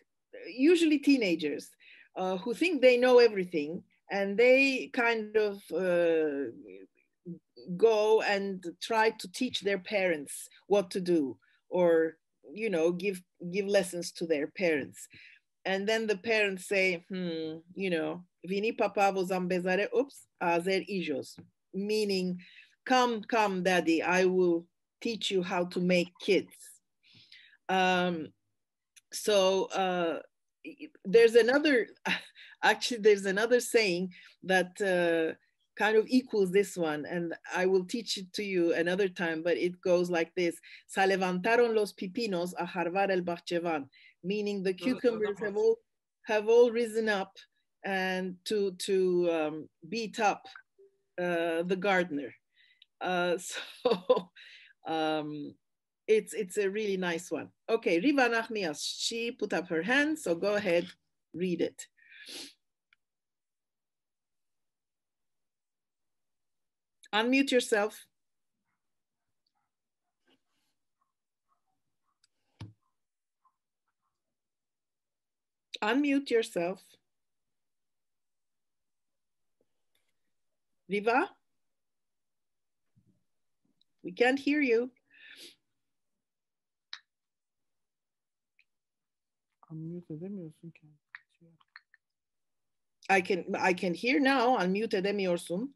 usually teenagers, uh, who think they know everything and they kind of uh, go and try to teach their parents what to do or you know give give lessons to their parents. And then the parents say hmm you know vini papa vos ambezare oops azer hijos meaning come come daddy i will teach you how to make kids um so uh there's another actually there's another saying that uh, kind of equals this one and i will teach it to you another time but it goes like this. Se levantaron los pipinos a jarvar el barchevan meaning the cucumbers have all have all risen up and to to um, beat up uh, the gardener. Uh, so um, it's it's a really nice one. Okay, Riva Nachmias, she put up her hand, so go ahead, read it. Unmute yourself. Unmute yourself. Riva? We can't hear you. Unmute edemiyorsun ki. I can I can hear now. Unmute edemiyorsun.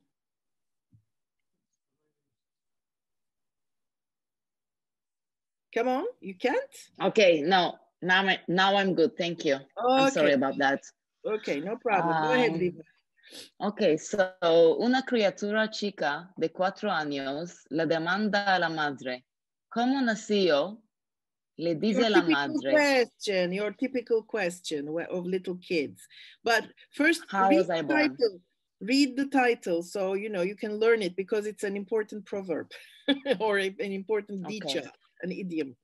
Come on, you can't? Okay, no, now I, now I'm good. Thank you. I'm sorry about that. Okay, no problem. Go ahead, Um, Ok, so una criatura chica de cuatro años le demanda a la madre, ¿cómo nació? Le Your dice la typical madre, question, your typical question of little kids. But first, How read was the I born? title. Read the title so you know you can learn it because it's an important proverb or a- an important Okay. dicha, an idiom.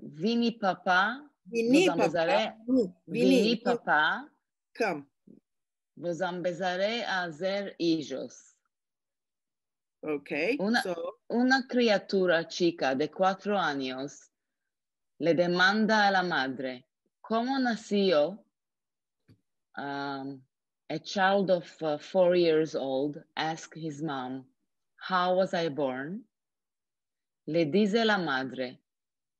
Vini papà, Vini, ambezare, papa. Mm, vini Vini, papà, come. vos ambezare a ser hijos. Okay, Una, so una criatura chica de cuatro años le demanda a la madre, ¿cómo nació? Um, a child of uh, four years old asked his mom, How was I born? Le dice la madre,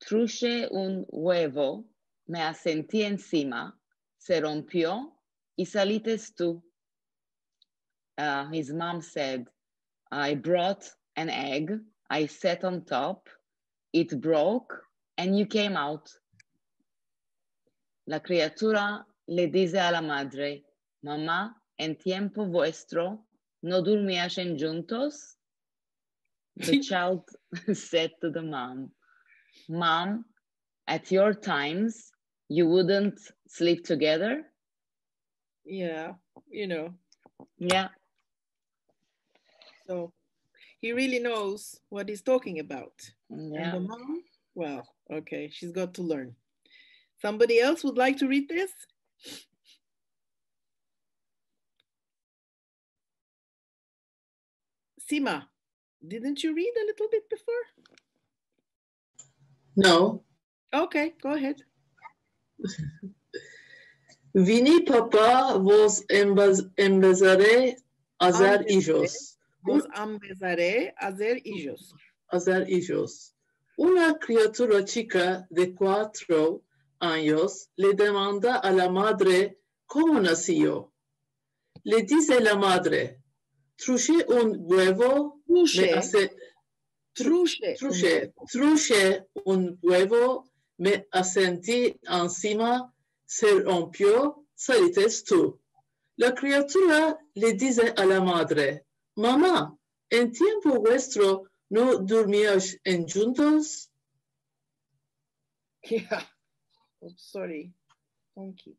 Truce un huevo, me asentí encima, se rompió y salites tú. Uh, his mom said, I brought an egg, I sat on top, it broke, and you came out. La criatura le dice a la madre, Mamá, en tiempo vuestro, ¿no durmiesen juntos? The child said to the mom, Mom, at your times, you wouldn't sleep together? yeah, you know, Yeah. So he really knows what he's talking about. Yeah. And the mom, well, okay, she's got to learn. Somebody else would like to read this? Sima, Didn't you read a little bit before? No. Okay, go ahead. Vini papá was vos embaz- embezaré Ambezaré. empezaré a hacer ellos. Hacer hijos. Una criatura chica de cuatro años le demanda a la madre cómo nació. Le dice la madre, truché un huevo, me Truche, hace, truche. un huevo, me asentí encima, se rompió, salites tú. La criatura le dice a la madre, mamá, en tiempo vuestro no dormíais en juntos. Yeah. Oh, sorry. Don't keep.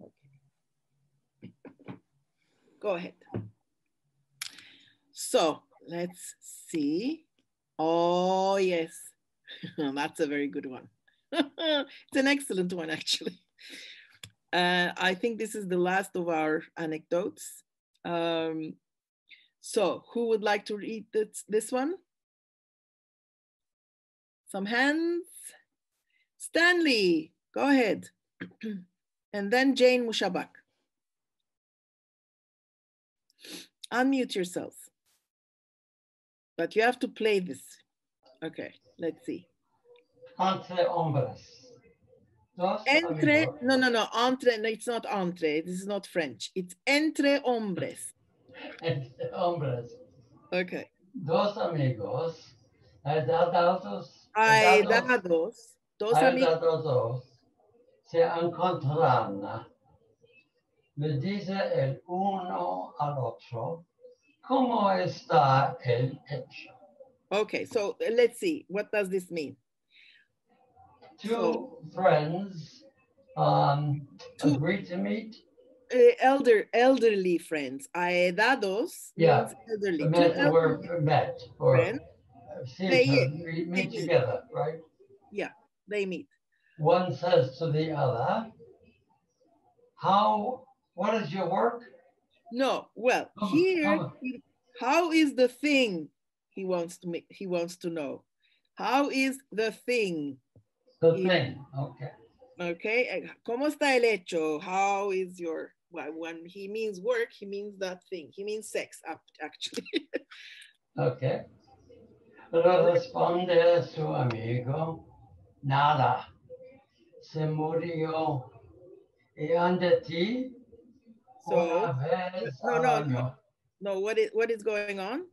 Okay. Go ahead. So let's see. Oh, yes. That's a very good one. it's an excellent one, actually. Uh, I think this is the last of our anecdotes. Um, so, who would like to read this, this one? Some hands. Stanley, go ahead. and then Jane Mushabac. Unmute yourself. But you have to play this. Okay, let's see. Entre hombres. Entre, no, no, no, entre, no, it's not entre, this is not French. It's entre hombres. Entre hombres. Okay. Dos amigos. Aidados. Aidados, dos amigos. Se encontrarán. Le dice el uno al otro. ¿Cómo está el hecho? Okay, so let's see, what does this mean? Two friends um, Two- agree to meet. Uh, elder, elderly friends. Aedados Yeah, elderly. Two Met or elderly met or friends, They- other, they meet meet. together, right? yeah, they meet. One says to the other, "How? What is your work?" No, well, on, here, he- how is the thing he wants to he wants to know? How is the thing? The thing. Okay. Okay, eh, ¿cómo está el hecho? How is your, well, when he means work, he means that thing. He means sex, actually. Okay. Responde su amigo, nada. Se murió. Y ante ti, So, vez no, no, no, what is, what is going on?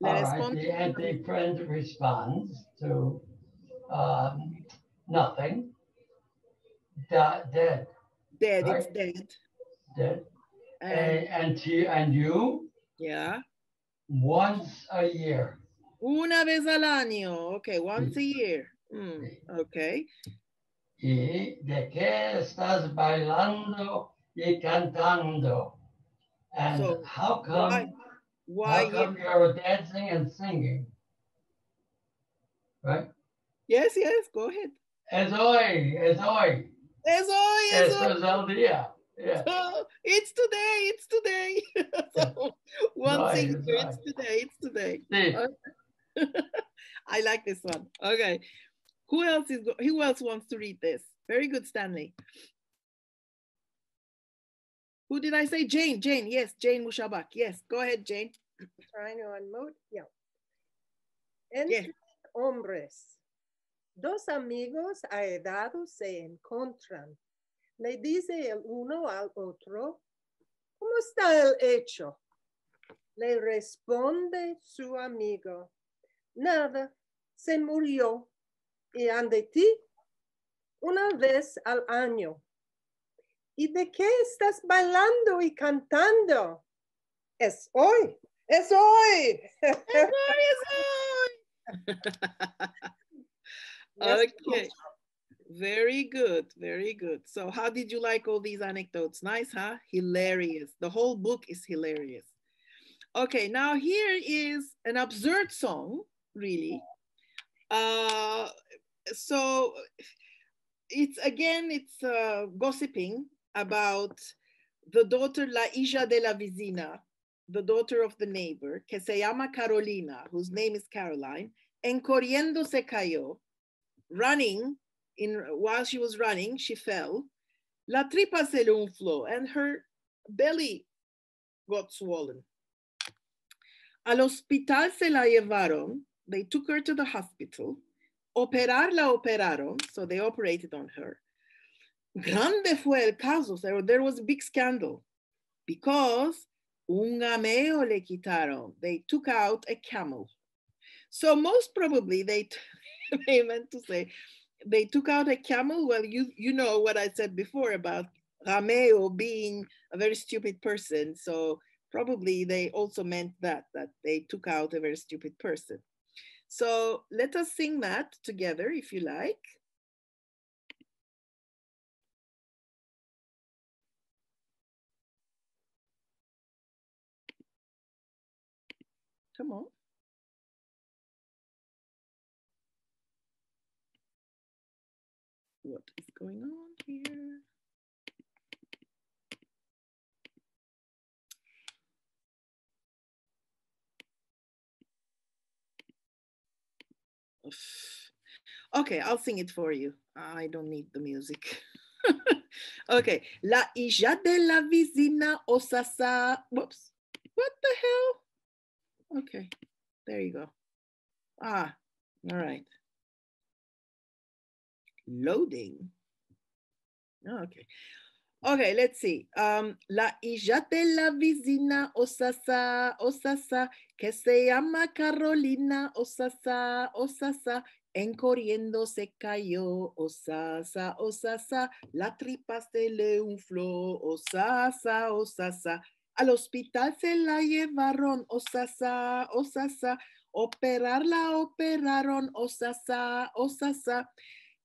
Le All right, responde- the anti-friend responds to um, nothing. Da- dead, Dead, it's dead. dead. And, And, and, to, and you, yeah. once a year. Una vez al año. Okay, once a year. Mm, okay. ¿Y de qué estás bailando y cantando? And So, how come, why- Why? how come you're dancing and singing? Right? Yes, yes, go ahead. Es hoy, es hoy. Es hoy, es Esto hoy. es el día. Yeah. It's today, it's today. so, once a Right, year, it's today, it's today. Sí. I like this one. Okay. Who else is who else wants to read this? Very good, Stanley. Who did I say? Jane, Jane, yes, Jane Mushabac. Yes, go ahead, Jane. Trying to unmute, yeah. Entre hombres, dos amigos aedados se encuentran. Le dice el uno al otro, ¿cómo está el hecho? Le responde su amigo, nada, se murió. Y ande ti, una vez al año. ¿Y de qué estás bailando y cantando? Es hoy, es hoy. Yes, okay. Very good, very good. So how did you like all these anecdotes? Nice, huh? Hilarious. The whole book is hilarious. Okay, now here is an absurd song, really. Uh, so it's again, it's uh, gossiping about the daughter La Hija de la Vecina, the daughter of the neighbor, que se llama Carolina, whose name is Caroline, en corriendo se cayó, running, in, while she was running, she fell. La tripa se le infló, and her belly got swollen. Al hospital se la llevaron. They took her to the hospital. Operar la operaron, so they operated on her. Grande fue el caso. There, there was a big scandal because un gameo le quitaron. They took out a camel. So most probably they, they meant to say they took out a camel. Well, you you know what I said before about Rameo being a very stupid person. So probably they also meant that that they took out a very stupid person. So let us sing that together if you like. Come on. Going on here? Okay, I'll sing it for you. I don't need the music. okay. La hija de la vecina osasa. Whoops. What the hell? Okay, there you go. Ah, all right. Loading. Oh, okay. Okay, let's see. Um, la hija de la vecina Osasa, Osasa, que se llama Carolina Osasa, Osasa, en corriendo se cayó, Osasa, Osasa, la tripa se le infló, Osasa, Osasa, al hospital se la llevaron, Osasa, Osasa, operarla operaron, Osasa, Osasa,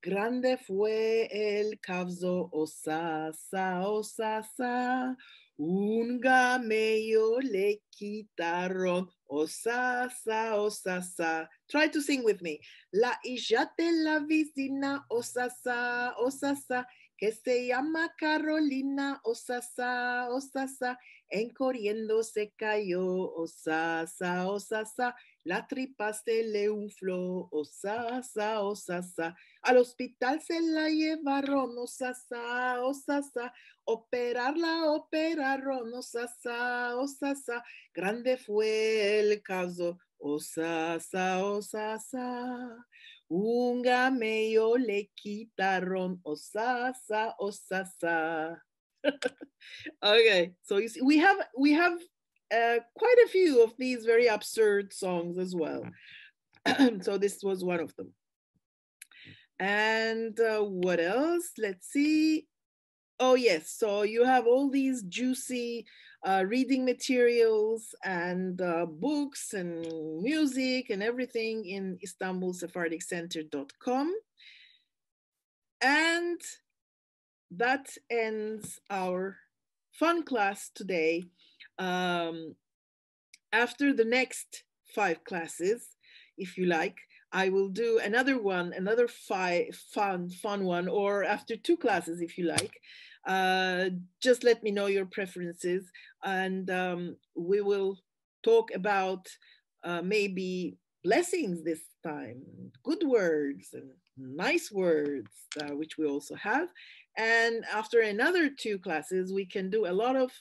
Grande fue el caso, osasa, osasa, un gamello le quitaron, osasa, osasa. Try to sing with me. La hija de la vecina, osasa, osasa, que se llama Carolina, osasa, osasa, en corriendo se cayó, osasa, osasa, la tripa se le infló, osasa, osasa, al hospital se la llevaron, osasa, osasa, operarla, operaron, osasa, osasa, grande fue el caso, osasa, osasa. Un gamello le quitaron, osasa, osasa. okay, so you see, we have we have uh, quite a few of these very absurd songs as well. so this was one of them. And uh, what else? Let's see. Oh yes, so you have all these juicy uh, reading materials and uh, books and music and everything in IstanbulSephardicCenter.com. And that ends our fun class today. Um, after the next five classes, if you like, I will do another one, another five fun, fun one, or after two classes, if you like. Uh, just let me know your preferences, and um, we will talk about uh, maybe blessings this time, good words and nice words, uh, which we also have. And after another two classes, we can do a lot of,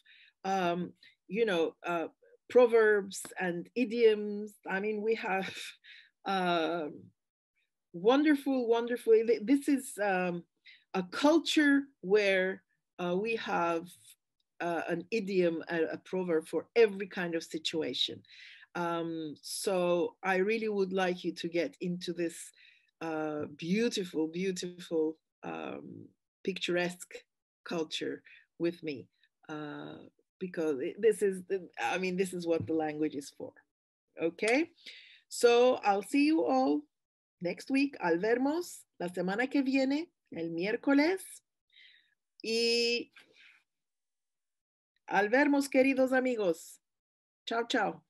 um, you know, uh, proverbs and idioms. I mean, we have uh, wonderful, wonderful. This is um, a culture where uh, we have uh, an idiom, a, a, proverb for every kind of situation. Um, so I really would like you to get into this uh, beautiful, beautiful, um, picturesque culture with me uh, because this is, the, I mean, this is what the language is for. Okay, so I'll see you all next week. Al vermos la semana que viene, el miércoles. Y al vermos, queridos amigos. Chao, chao.